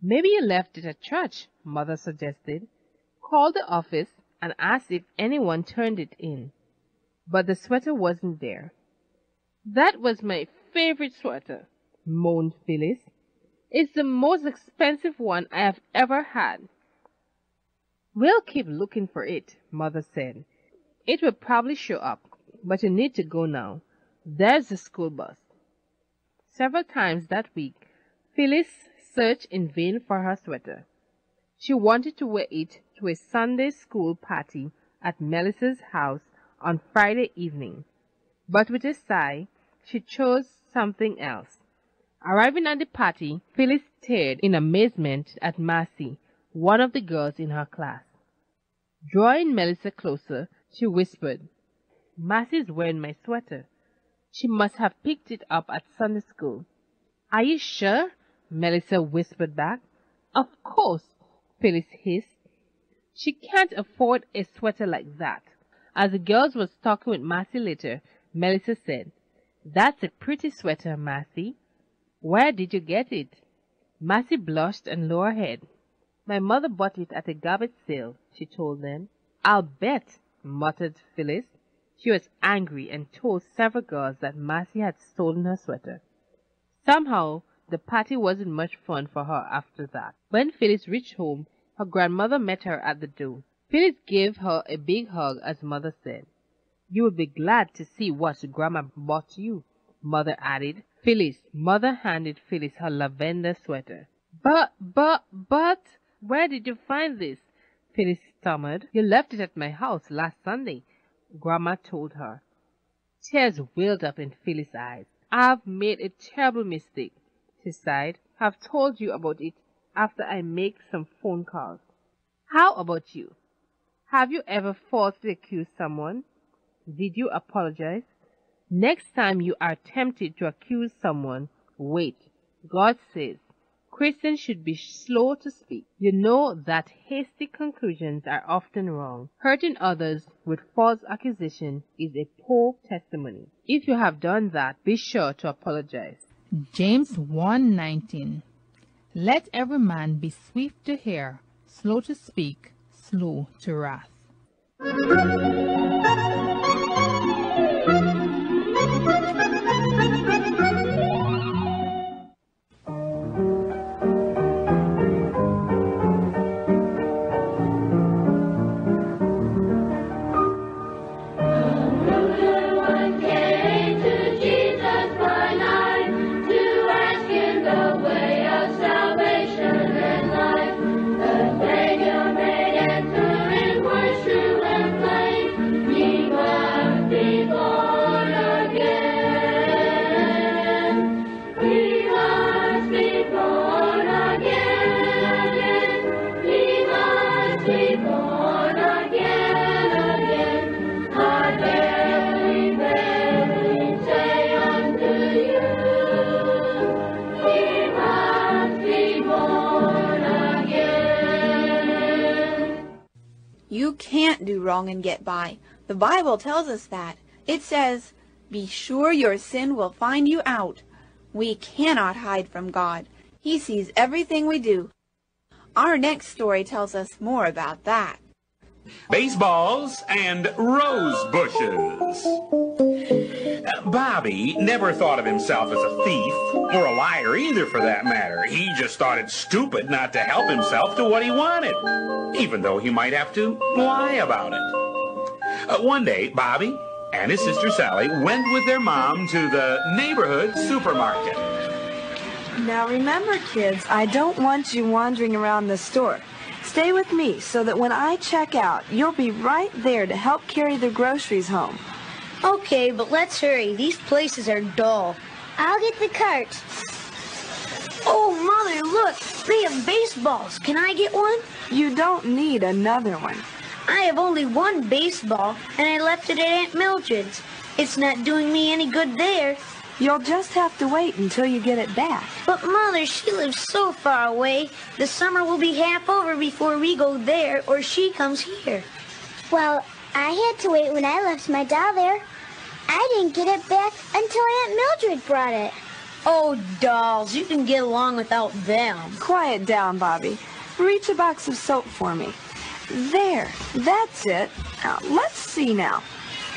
Maybe you left it at church, Mother suggested. Call the office and ask if anyone turned it in. But the sweater wasn't there. That was my favorite sweater, moaned Phyllis. It's the most expensive one I have ever had. We'll keep looking for it, Mother said. It will probably show up, but you need to go now. There's the school bus. Several times that week, Phyllis searched in vain for her sweater. She wanted to wear it to a Sunday school party at Melissa's house on Friday evening, but with a sigh, she chose something else. Arriving at the party, Phyllis stared in amazement at Marcy, one of the girls in her class. Drawing Melissa closer, she whispered, Marcy's wearing my sweater. She must have picked it up at Sunday school. Are you sure? Melissa whispered back. Of course, Phyllis hissed. She can't afford a sweater like that. As the girls were talking with Marcy later, Melissa said, That's a pretty sweater, Marcy. Where did you get it? Marcy blushed and lowered her head. My mother bought it at a garbage sale, she told them. I'll bet, muttered Phyllis. She was angry and told several girls that Marcy had stolen her sweater. Somehow, the party wasn't much fun for her after that. When Phyllis reached home, her grandmother met her at the door. Phyllis gave her a big hug as mother said, You will be glad to see what grandma bought you, mother added. Phyllis, mother handed Phyllis her lavender sweater. But, but, but, where did you find this? Phyllis stammered. You left it at my house last Sunday, Grandma told her. Tears welled up in Phyllis' eyes. I've made a terrible mistake, she sighed. I've told you about it after I make some phone calls. How about you? Have you ever falsely accused someone? Did you apologize? Next time you are tempted to accuse someone, wait. God says, Christians should be slow to speak. You know that hasty conclusions are often wrong. Hurting others with false accusation is a poor testimony. If you have done that, be sure to apologize. James 1:19 Let every man be swift to hear, slow to speak, slow to wrath. Can't do wrong and get by. The Bible tells us that. It says, Be sure your sin will find you out. We cannot hide from God. He sees everything we do. Our next story tells us more about that. baseballs, and rose bushes. Bobby never thought of himself as a thief, or a liar either for that matter. He just thought it stupid not to help himself to what he wanted, even though he might have to lie about it. Uh, one day, Bobby and his sister Sally went with their mom to the neighborhood supermarket. Now remember, kids, I don't want you wandering around the store. Stay with me so that when I check out, you'll be right there to help carry the groceries home. Okay, but let's hurry. These places are dull. I'll get the cart. Oh, Mother, look. They have baseballs. Can I get one? You don't need another one. I have only one baseball, and I left it at Aunt Mildred's. It's not doing me any good there. You'll just have to wait until you get it back. But Mother, she lives so far away. The summer will be half over before we go there or she comes here. Well, I had to wait when I left my doll there. I didn't get it back until Aunt Mildred brought it. Oh, dolls, you can get along without them. Quiet down, Bobby. Reach a box of soap for me. There, that's it. Now, let's see now.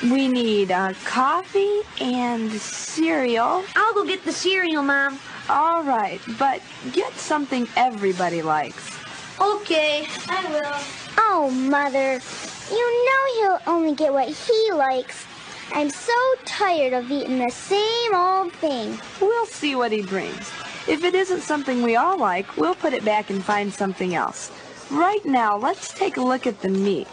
We need uh, coffee and cereal. I'll go get the cereal, Mom. All right, but get something everybody likes. Okay, I will. Oh, Mother, you know he'll only get what he likes. I'm so tired of eating the same old thing. We'll see what he brings. If it isn't something we all like, we'll put it back and find something else. Right now, let's take a look at the meat.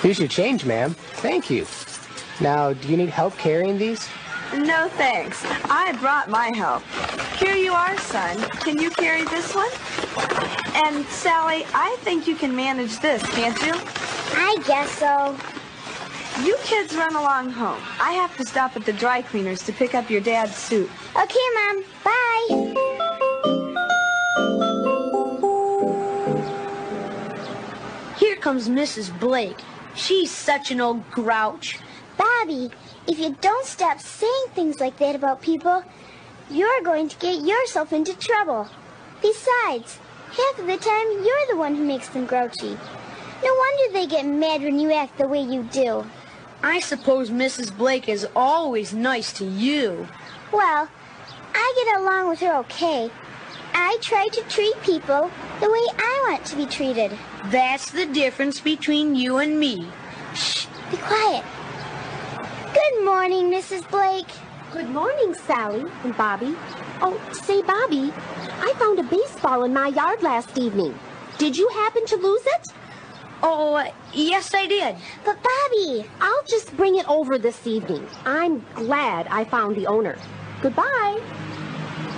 Here's your change, ma'am. Thank you. Now, do you need help carrying these? No thanks. I brought my help. Here you are, son. Can you carry this one? And Sally, I think you can manage this, can't you? I guess so. You kids run along home. I have to stop at the dry cleaners to pick up your dad's suit. Okay, Mom. Bye. Here comes Mrs. Blake. She's such an old grouch. Bobby, if you don't stop saying things like that about people, you're going to get yourself into trouble. Besides, half of the time you're the one who makes them grouchy. No wonder they get mad when you act the way you do. I suppose Mrs. Blake is always nice to you. Well, I get along with her okay. I try to treat people the way I want to be treated. That's the difference between you and me. Shh, be quiet. Good morning, Mrs. Blake. Good morning, Sally and Bobby. Oh, say, Bobby, I found a baseball in my yard last evening. Did you happen to lose it? Oh, uh, yes, I did. But Bobby, I'll just bring it over this evening. I'm glad I found the owner. Goodbye.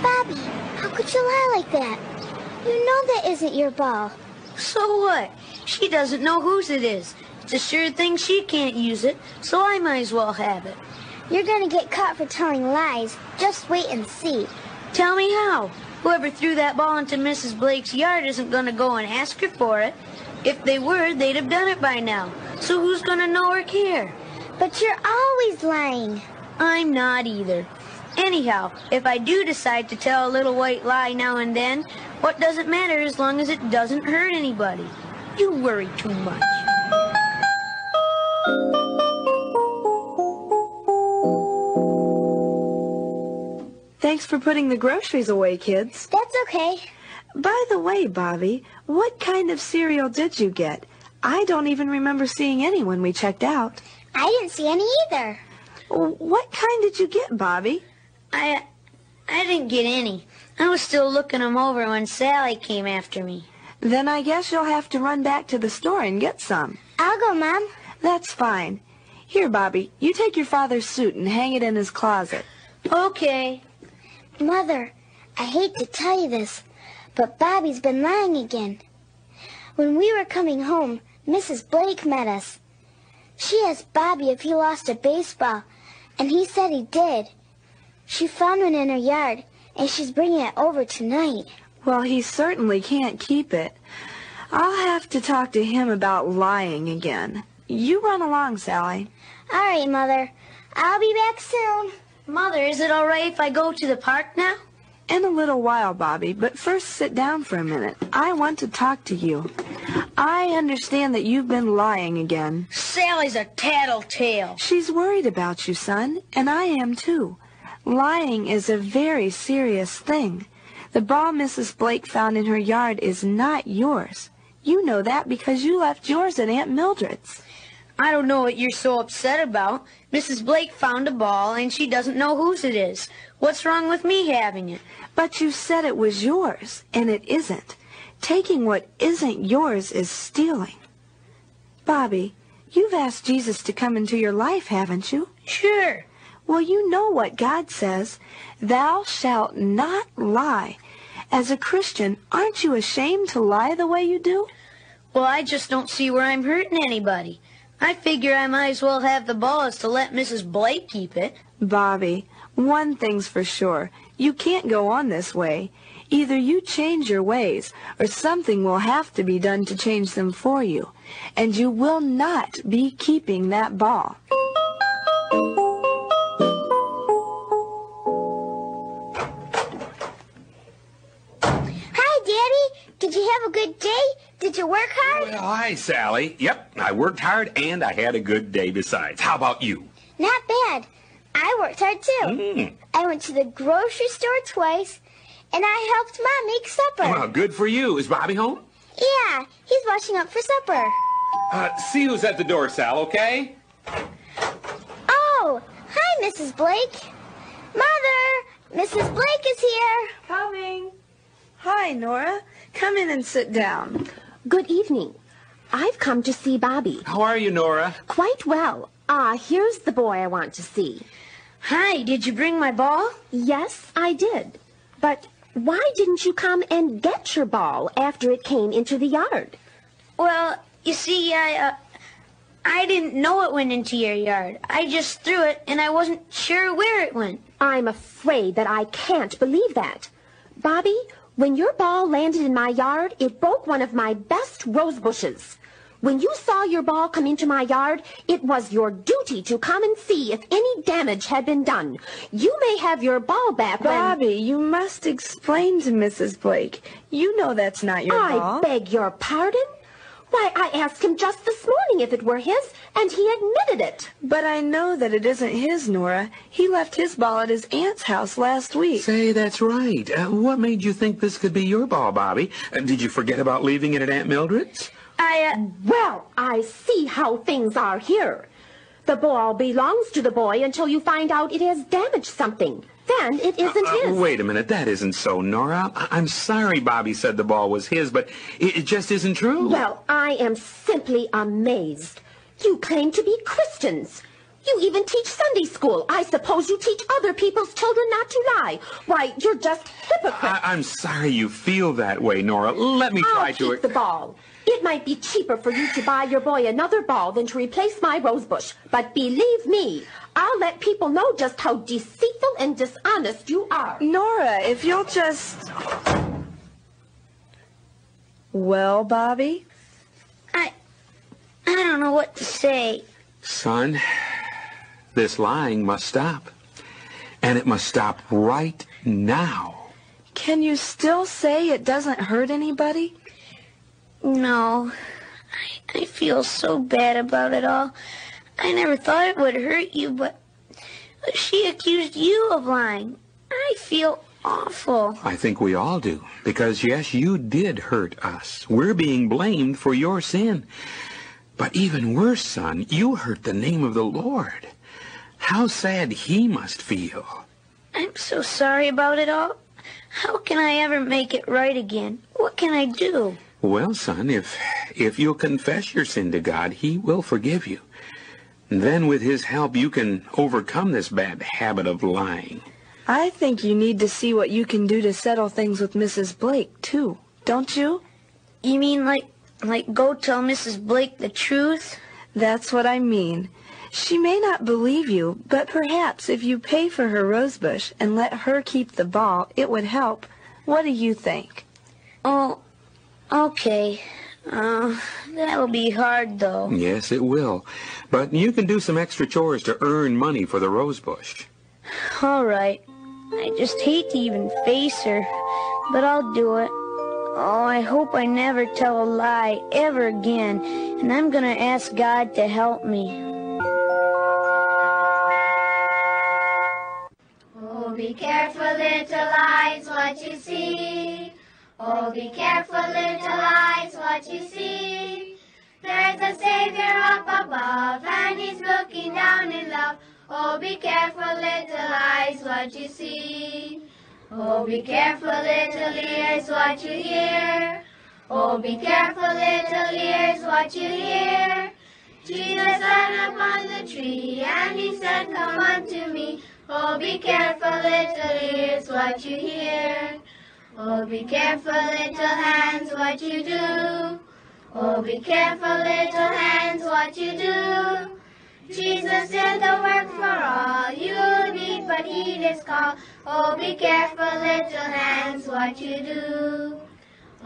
Bobby, how could you lie like that? You know that isn't your ball. So what? She doesn't know whose it is. It's a sure thing she can't use it, so I might as well have it. You're gonna get caught for telling lies. Just wait and see. Tell me how. Whoever threw that ball into Mrs. Blake's yard isn't gonna go and ask her for it. If they were, they'd have done it by now. So who's gonna know or care? But you're always lying. I'm not either. Anyhow, if I do decide to tell a little white lie now and then, what does it matter as long as it doesn't hurt anybody? You worry too much. Thanks for putting the groceries away, kids. That's okay. By the way, Bobby, what kind of cereal did you get? I don't even remember seeing any when we checked out. I didn't see any either. What kind did you get, Bobby? I I didn't get any. I was still looking them over when Sally came after me. Then I guess you'll have to run back to the store and get some. I'll go, Mom. That's fine. Here, Bobby, you take your father's suit and hang it in his closet. Okay. Mother, I hate to tell you this, but Bobby's been lying again. When we were coming home, Mrs. Blake met us. She asked Bobby if he lost a baseball, and he said he did. She found one in her yard, and she's bringing it over tonight. Well, he certainly can't keep it. I'll have to talk to him about lying again. You run along, Sally. All right, Mother. I'll be back soon. Mother, is it all right if I go to the park now? In a little while, Bobby, but first sit down for a minute. I want to talk to you. I understand that you've been lying again. Sally's a tattletale. She's worried about you, son, and I am too. Lying is a very serious thing. The ball Mrs. Blake found in her yard is not yours. You know that because you left yours at Aunt Mildred's. I don't know what you're so upset about. Mrs. Blake found a ball, and she doesn't know whose it is. What's wrong with me having it? But you said it was yours, and it isn't. Taking what isn't yours is stealing. Bobby, you've asked Jesus to come into your life, haven't you? Sure. Well, you know what God says. Thou shalt not lie. As a Christian, aren't you ashamed to lie the way you do? Well, I just don't see where I'm hurting anybody. I figure I might as well have the balls to let Mrs. Blake keep it. Bobby, one thing's for sure. You can't go on this way. Either you change your ways, or something will have to be done to change them for you. And you will not be keeping that ball. Hi, Daddy. Did you have a good day? Did you work hard? Well, hi, Sally. Yep, I worked hard and I had a good day besides. How about you? Not bad. I worked hard too. Mm. I went to the grocery store twice, and I helped Mom make supper. Well, good for you. Is Bobby home? Yeah, he's washing up for supper. Uh, see who's at the door, Sal, okay? Oh, hi, Mrs. Blake. Mother, Mrs. Blake is here. Coming. Hi, Nora. Come in and sit down. Good evening. I've come to see Bobby. How are you, Nora? Quite well. Ah, here's the boy I want to see. Hi, did you bring my ball? Yes, I did. But why didn't you come and get your ball after it came into the yard? Well, you see, I, uh, I didn't know it went into your yard. I just threw it, and I wasn't sure where it went. I'm afraid that I can't believe that. Bobby, when your ball landed in my yard, it broke one of my best rose bushes. When you saw your ball come into my yard, it was your duty to come and see if any damage had been done. You may have your ball back when... Bobby, you must explain to Mrs. Blake. You know that's not your I ball. beg your pardon? Why, I asked him just this morning if it were his, and he admitted it. But I know that it isn't his, Nora. He left his ball at his aunt's house last week. Say, that's right. Uh, what made you think this could be your ball, Bobby? Uh, did you forget about leaving it at Aunt Mildred's? I, uh... Well, I see how things are here. The ball belongs to the boy until you find out it has damaged something. Then it isn't Uh, his. wait a minute, that isn't so, Nora. I- I'm sorry Bobby said the ball was his, but it, it just isn't true. Well, I am simply amazed. You claim to be Christians. You even teach Sunday school. I suppose you teach other people's children not to lie. Why, you're just hypocrites. I, I'm sorry you feel that way, Nora. Let me try I'll to. keep the ball. It might be cheaper for you to buy your boy another ball than to replace my rosebush. But believe me, I'll let people know just how deceitful and dishonest you are. Nora, if you'll just... Well, Bobby? I... I don't know what to say. Son, this lying must stop. And it must stop right now. Can you still say it doesn't hurt anybody? No. I, I feel so bad about it all. I never thought it would hurt you, but she accused you of lying. I feel awful. I think we all do. Because, yes, you did hurt us. We're being blamed for your sin. But even worse, son, you hurt the name of the Lord. How sad he must feel. I'm so sorry about it all. How can I ever make it right again? What can I do? Well, son, if if you'll confess your sin to God, he will forgive you. And then with his help you can overcome this bad habit of lying. I think you need to see what you can do to settle things with Mrs. Blake, too. Don't you? You mean like like go tell Mrs. Blake the truth? That's what I mean. She may not believe you, but perhaps if you pay for her rosebush and let her keep the ball, it would help. What do you think? Oh, okay. Uh, that'll be hard, though. Yes, it will. But you can do some extra chores to earn money for the rosebush. All right. I just hate to even face her, but I'll do it. Oh, I hope I never tell a lie ever again, and I'm gonna ask God to help me. Oh, be careful, little eyes, what you see. Oh, be careful, little eyes, what you see. There's a Savior up above, and He's looking down in love. Oh, be careful, little eyes, what you see. Oh, be careful, little ears, what you hear. Oh, be careful, little ears, what you hear. Jesus sat upon the tree, and he said, Come unto me. Oh, be careful, little ears, what you hear. Oh, be careful, little hands, what you do. Oh, be careful, little hands, what you do. Jesus did the work for all you need, but he is called. Oh, be careful, little hands, what you do.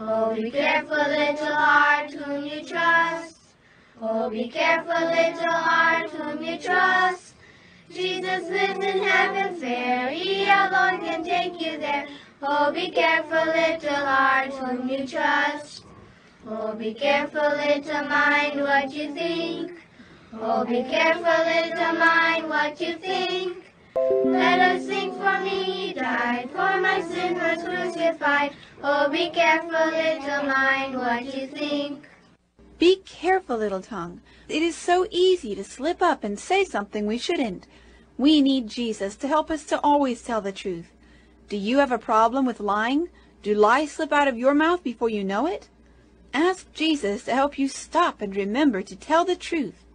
Oh, be careful, little heart, whom you trust. Oh, be careful, little heart, whom you trust. Jesus lives in heaven he alone can take you there. Oh, be careful, little heart, whom you trust. Oh, be careful, little mind, what you think. Oh, be careful, little mind, what you think. Let us think for me he died, for my sin was crucified. Oh, be careful, little mind, what you think. Be careful, little tongue. It is so easy to slip up and say something we shouldn't. We need Jesus to help us to always tell the truth. Do you have a problem with lying? Do lies slip out of your mouth before you know it? Ask Jesus to help you stop and remember to tell the truth.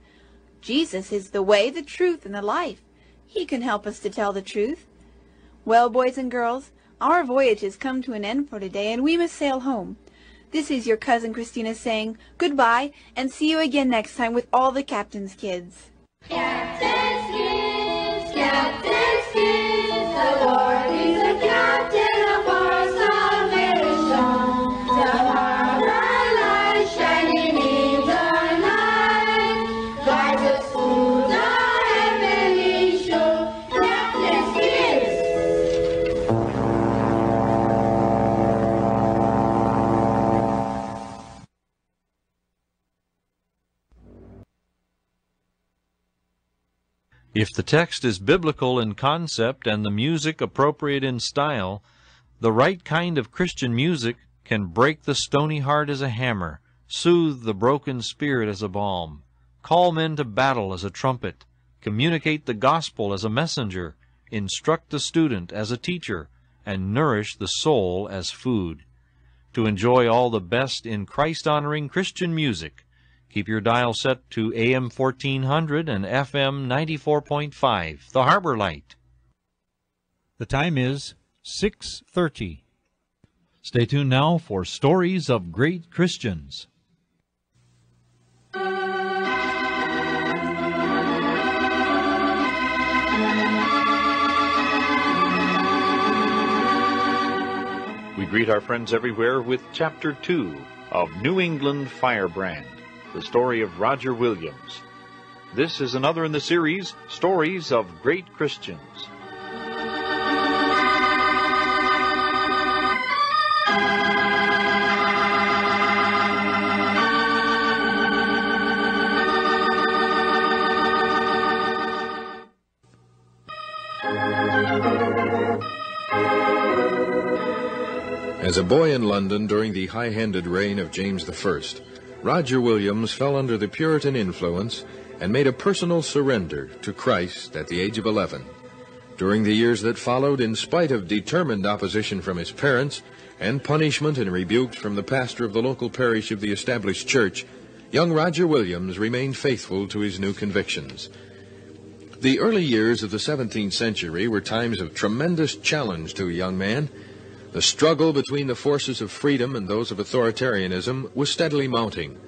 Jesus is the way, the truth, and the life. He can help us to tell the truth. Well, boys and girls, our voyage has come to an end for today, and we must sail home. This is your cousin Christina saying goodbye, and see you again next time with all the captain's kids. Captain's kids, captain's kids, the Lord If the text is biblical in concept and the music appropriate in style, the right kind of Christian music can break the stony heart as a hammer, soothe the broken spirit as a balm, call men to battle as a trumpet, communicate the gospel as a messenger, instruct the student as a teacher, and nourish the soul as food. To enjoy all the best in Christ-honoring Christian music, keep your dial set to AM 1400 and FM 94.5, the Harbour Light. The time is 6:30. Stay tuned now for Stories of Great Christians. We greet our friends everywhere with Chapter 2 of New England Firebrand, the story of Roger Williams. This is another in the series, Stories of Great Christians. As a boy in London during the high-handed reign of James I, Roger Williams fell under the Puritan influence and made a personal surrender to Christ at the age of 11. During the years that followed, in spite of determined opposition from his parents and punishment and rebukes from the pastor of the local parish of the established church, young Roger Williams remained faithful to his new convictions. The early years of the 17th century were times of tremendous challenge to a young man. The struggle between the forces of freedom and those of authoritarianism was steadily mounting.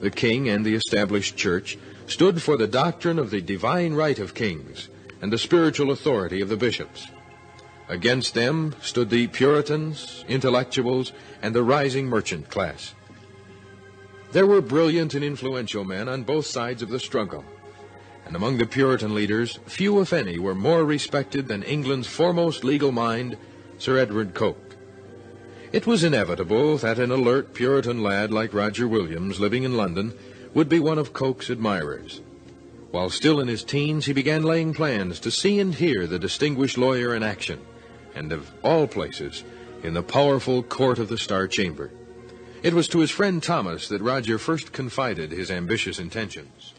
The king and the established church stood for the doctrine of the divine right of kings and the spiritual authority of the bishops. Against them stood the Puritans, intellectuals, and the rising merchant class. There were brilliant and influential men on both sides of the struggle, and among the Puritan leaders, few, if any, were more respected than England's foremost legal mind, Sir Edward Coke. It was inevitable that an alert Puritan lad like Roger Williams, living in London, would be one of Coke's admirers. While still in his teens, he began laying plans to see and hear the distinguished lawyer in action, and of all places, in the powerful court of the Star Chamber. It was to his friend Thomas that Roger first confided his ambitious intentions.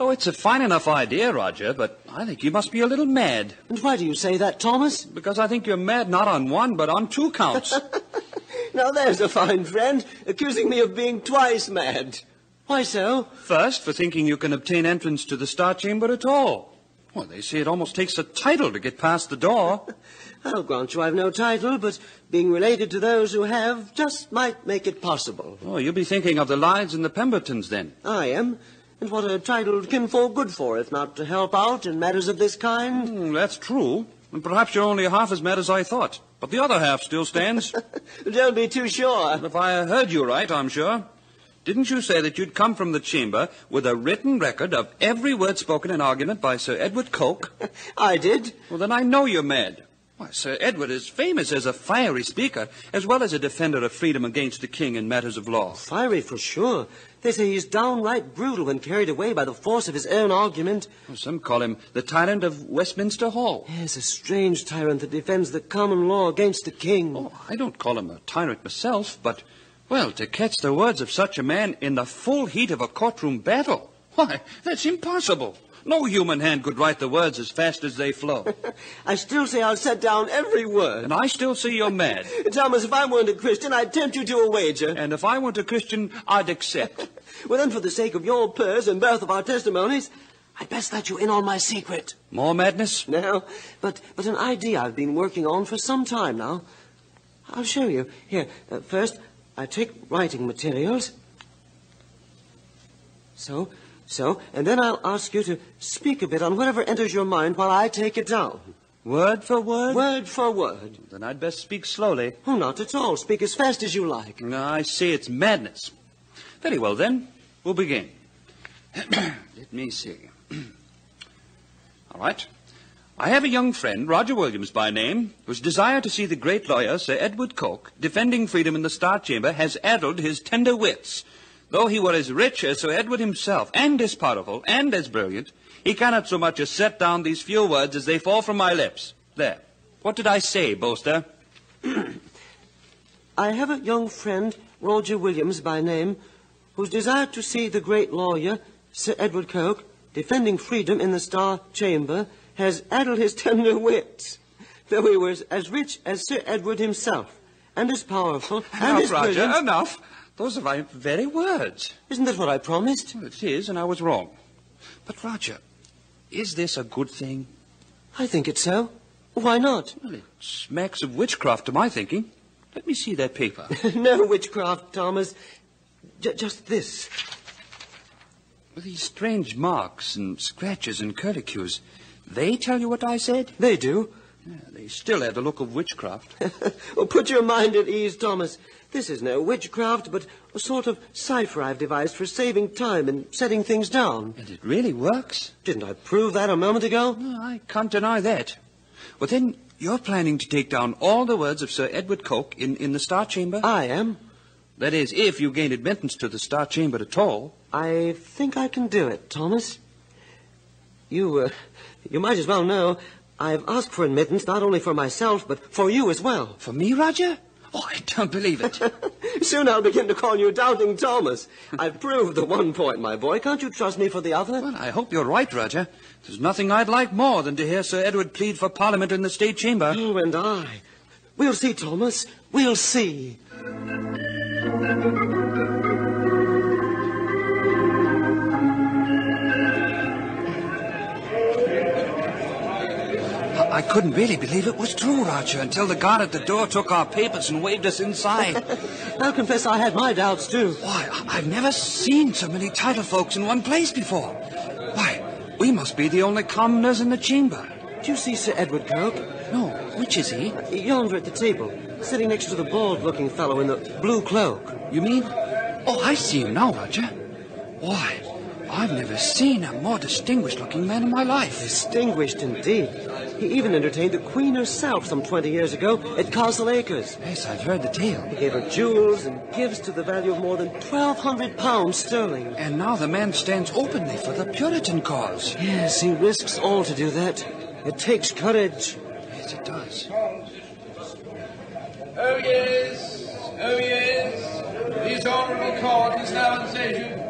Oh, it's a fine enough idea, Roger, but I think you must be a little mad. And why do you say that, Thomas? Because I think you're mad not on one, but on two counts. <laughs> Now there's a fine friend, accusing me of being twice mad. Why so? First, for thinking you can obtain entrance to the Star Chamber at all. Well, they say it almost takes a title to get past the door. I'll <laughs> oh, grant you I've no title, but being related to those who have just might make it possible. Oh, you'll be thinking of the Lydes and the Pembertons then. I am. And what a title can fall good for, if not to help out in matters of this kind? Hmm, that's true. And perhaps you're only half as mad as I thought. But the other half still stands. <laughs> Don't be too sure. If I heard you right, I'm sure. Didn't you say that you'd come from the chamber with a written record of every word spoken in argument by Sir Edward Coke? <laughs> I did. Well, then I know you're mad. Why, Sir Edward is famous as a fiery speaker, as well as a defender of freedom against the king in matters of law. Fiery for sure. They say he's downright brutal when carried away by the force of his own argument. Well, some call him the tyrant of Westminster Hall. Yes, a strange tyrant that defends the common law against the king. Oh, I don't call him a tyrant myself, but, well, to catch the words of such a man in the full heat of a courtroom battle, why, that's impossible. No human hand could write the words as fast as they flow. <laughs> I still say I'll set down every word. And I still say you're mad. <laughs> Thomas, if I weren't a Christian, I'd tempt you to a wager. And if I weren't a Christian, I'd accept. <laughs> well, then, for the sake of your purse and both of our testimonies, I'd best let you in on my secret. More madness? No, but, but an idea I've been working on for some time now. I'll show you. Here, uh, first, I take writing materials. So, so, and then I'll ask you to speak a bit on whatever enters your mind while I take it down. Word for word? Word for word. Then I'd best speak slowly. Oh, not at all. Speak as fast as you like. No, I see it's madness. Very well, then. We'll begin. <clears throat> Let me see. <clears throat> all right. I have a young friend, Roger Williams by name, whose desire to see the great lawyer, Sir Edward Coke, defending freedom in the Star Chamber, has addled his tender wits. Though he were as rich as Sir Edward himself, and as powerful, and as brilliant, he cannot so much as set down these few words as they fall from my lips. There. What did I say, boaster? <clears throat> I have a young friend, Roger Williams by name, whose desire to see the great lawyer, Sir Edward Coke, defending freedom in the Star Chamber, has addled his <laughs> tender wits. Though he was as rich as Sir Edward himself, and as powerful, and Enough, as Roger, brilliant. enough. Those are my very words. Isn't that what I promised? Well, it is, and I was wrong. But, Roger, is this a good thing? I think it's so. Why not? Well, it smacks of witchcraft to my thinking. Let me see that paper. <laughs> no witchcraft, Thomas. J- just this. Well, These strange marks and scratches and curlicues, they tell you what I said? They do. Yeah, they still had the look of witchcraft. <laughs> Well, put your mind at ease, Thomas. This is no witchcraft, but a sort of cipher I've devised for saving time and setting things down. And it really works? Didn't I prove that a moment ago? No, I can't deny that. Well, then, you're planning to take down all the words of Sir Edward Coke in, in the Star Chamber? I am. That is, if you gain admittance to the Star Chamber at all. I think I can do it, Thomas. You, uh, you might as well know I've asked for admittance not only for myself, but for you as well. For me, Roger? Oh, I don't believe it. <laughs> Soon I'll begin to call you Doubting Thomas. I've proved the one point, my boy. Can't you trust me for the other? Well, I hope you're right, Roger. There's nothing I'd like more than to hear Sir Edward plead for Parliament in the Star Chamber. Oh, and I. We'll see, Thomas. We'll see. I couldn't really believe it was true, Roger, until the guard at the door took our papers and waved us inside. <laughs> I'll confess I had my doubts, too. Why, I've never seen so many title folks in one place before. Why, we must be the only commoners in the chamber. Do you see Sir Edward Coke? No, which is he? Yonder at the table, sitting next to the bald-looking fellow in the blue cloak. You mean? Oh, I see him now, Roger. Why, I've never seen a more distinguished-looking man in my life. Distinguished indeed. He even entertained the Queen herself some 20 years ago at Castle Acres. Yes, I've heard the tale. He gave her jewels and gifts to the value of more than 1,200 pounds sterling. And now the man stands openly for the Puritan cause. Yes, he risks all to do that. It takes courage. Yes, it does. Oh, yes. Oh, yes. This honorable court is now in session.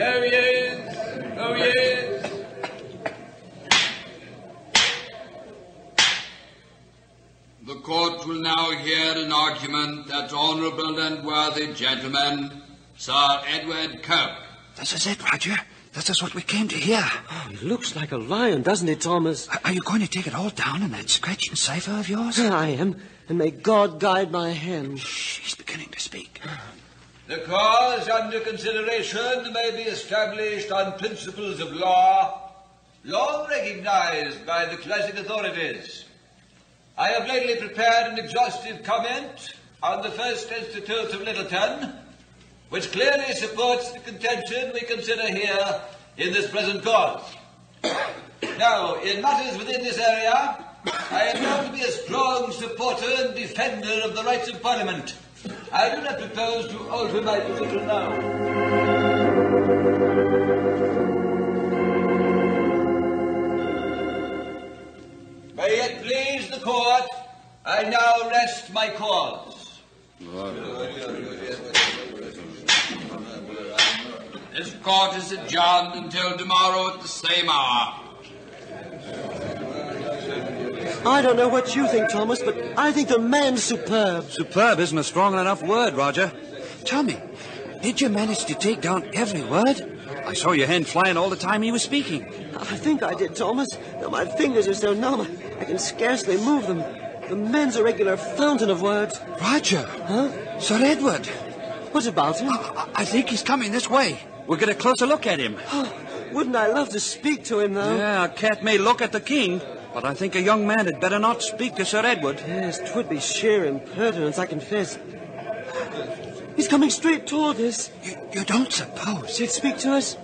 Oh, yes. Oh, yes. The court will now hear an argument that honourable and worthy gentleman, Sir Edward Coke. This is it, Roger. This is what we came to hear. Oh, he looks like a lion, doesn't he, Thomas? Are you going to take it all down in that scratch and cipher of yours? <laughs> I am, and may God guide my hand. He's beginning to speak. Uh-huh. The cause under consideration may be established on principles of law, long recognized by the classic authorities. I have lately prepared an exhaustive comment on the First Institute of Littleton, which clearly supports the contention we consider here in this present cause. now, in matters within this area, I am known to be a strong supporter and defender of the rights of Parliament. I do not propose to alter my position now. May it please the court, I now rest my cause. This court is adjourned until tomorrow at the same hour. I don't know what you think, Thomas, but I think the man's superb. Superb isn't a strong enough word, Roger. Tell me, did you manage to take down every word? I saw your hand flying all the time he was speaking. I think I did, Thomas. Though my fingers are so numb, I can scarcely move them. The man's a regular fountain of words. Roger! Huh? Sir Edward! What about him? I, I think he's coming this way. We'll get a closer look at him. Oh, wouldn't I love to speak to him, though? Yeah, a cat may look at the king, but I think a young man had better not speak to Sir Edward. Yes, 'twould be sheer impertinence, I confess. He's coming straight toward us. You, you don't suppose? He'd speak to us?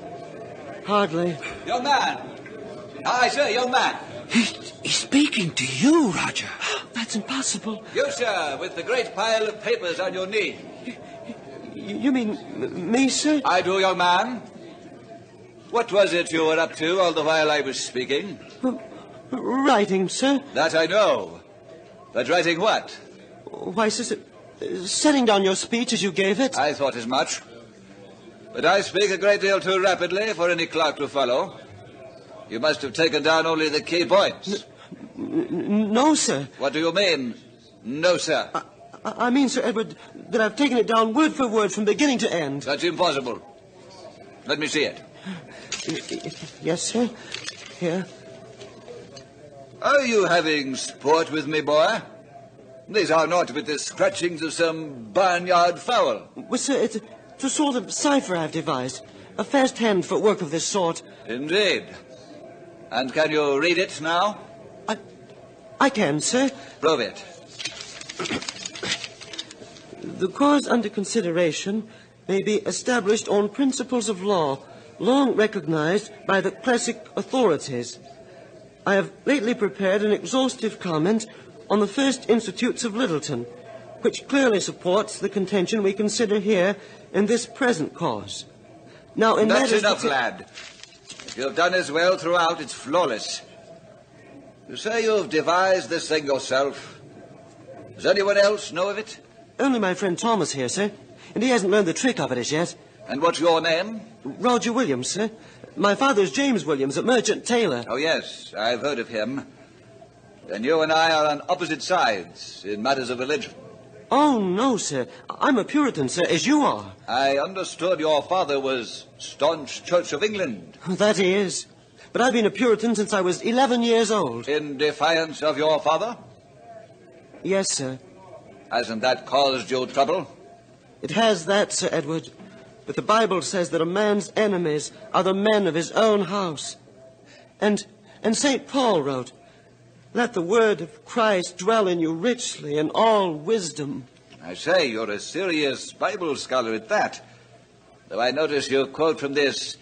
Hardly. Young man! Aye, sir, young man. He's, he's speaking to you, Roger. That's impossible. You, sir, with the great pile of papers on your knee. You mean me, sir? I do, young man. What was it you were up to all the while I was speaking? Writing, sir. That I know. But writing what? Why, sir, setting down your speech as you gave it. I thought as much. But I speak a great deal too rapidly for any clerk to follow. You must have taken down only the key points. N- no, sir. What do you mean? No, sir. I, I mean, Sir Edward, that I've taken it down word for word from beginning to end. That's impossible. Let me see it. Yes, sir. Here. Are you having sport with me, boy? These are not but the scratchings of some barnyard fowl. Well, sir, it's a, it's a sort of cipher I've devised. A fast hand for work of this sort. Indeed. And can you read it now? I, I can, sir. Prove it. The cause under consideration may be established on principles of law long recognized by the classic authorities. I have lately prepared an exhaustive comment on the first institutes of Littleton, which clearly supports the contention we consider here in this present cause. Now, in That's enough, that- lad. If you have done as well throughout, it's flawless. You say you've devised this thing yourself. Does anyone else know of it? Only my friend Thomas here, sir, and he hasn't learned the trick of it as yet. And what's your name? Roger Williams, sir. My father's James Williams, a merchant tailor. Oh, yes, I've heard of him. Then you and I are on opposite sides in matters of religion. Oh, no, sir. I'm a Puritan, sir, as you are. I understood your father was staunch Church of England. <laughs> That he is. But I've been a Puritan since I was 11 years old. In defiance of your father? Yes, sir. Hasn't that caused you trouble? It has that, Sir Edward. But the Bible says that a man's enemies are the men of his own house. And, and St. Paul wrote, Let the word of Christ dwell in you richly in all wisdom. I say, you're a serious Bible scholar at that. Though I notice you quote from this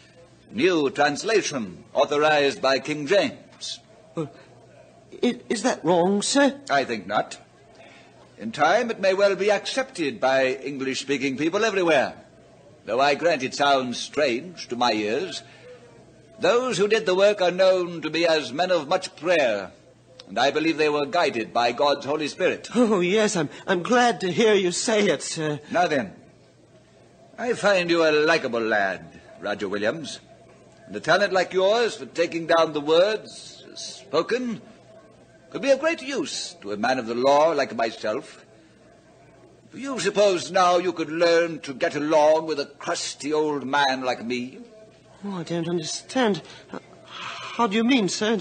new translation authorized by King James. I- Is that wrong, sir? I think not. In time, it may well be accepted by English speaking people everywhere. Though I grant it sounds strange to my ears. Those who did the work are known to be as men of much prayer, and I believe they were guided by God's Holy Spirit. Oh, yes, I'm, I'm glad to hear you say it, sir. Now then, I find you a likable lad, Roger Williams. And a talent like yours for taking down the words spoken could be of great use to a man of the law like myself. Do you suppose now you could learn to get along with a crusty old man like me? Oh, I don't understand. How do you mean, sir?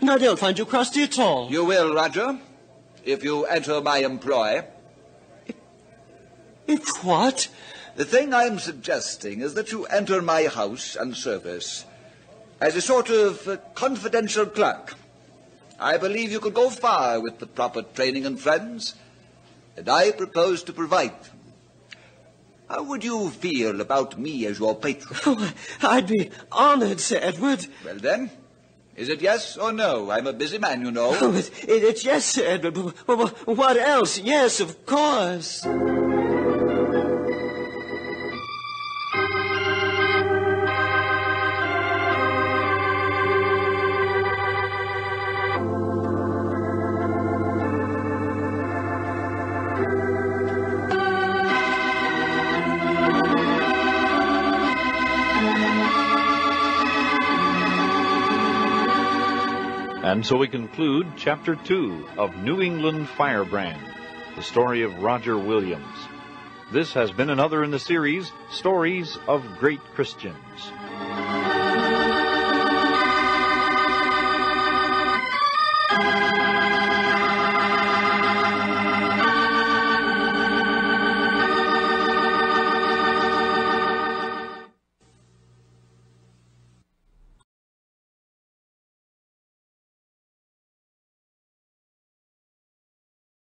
And I don't find you crusty at all. You will, Roger, if you enter my employ. If what? The thing I'm suggesting is that you enter my house and service as a sort of uh, confidential clerk. I believe you could go far with the proper training and friends, and I propose to provide them. How would you feel about me as your patron? Oh, I'd be honored, Sir Edward. Well then, is it yes or no? I'm a busy man, you know. Oh, it, it, it's yes, Sir Edward. But, but- but what else? Yes, of course. So we conclude Chapter 2 of New England Firebrand, the story of Roger Williams. This has been another in the series, Stories of Great Christians.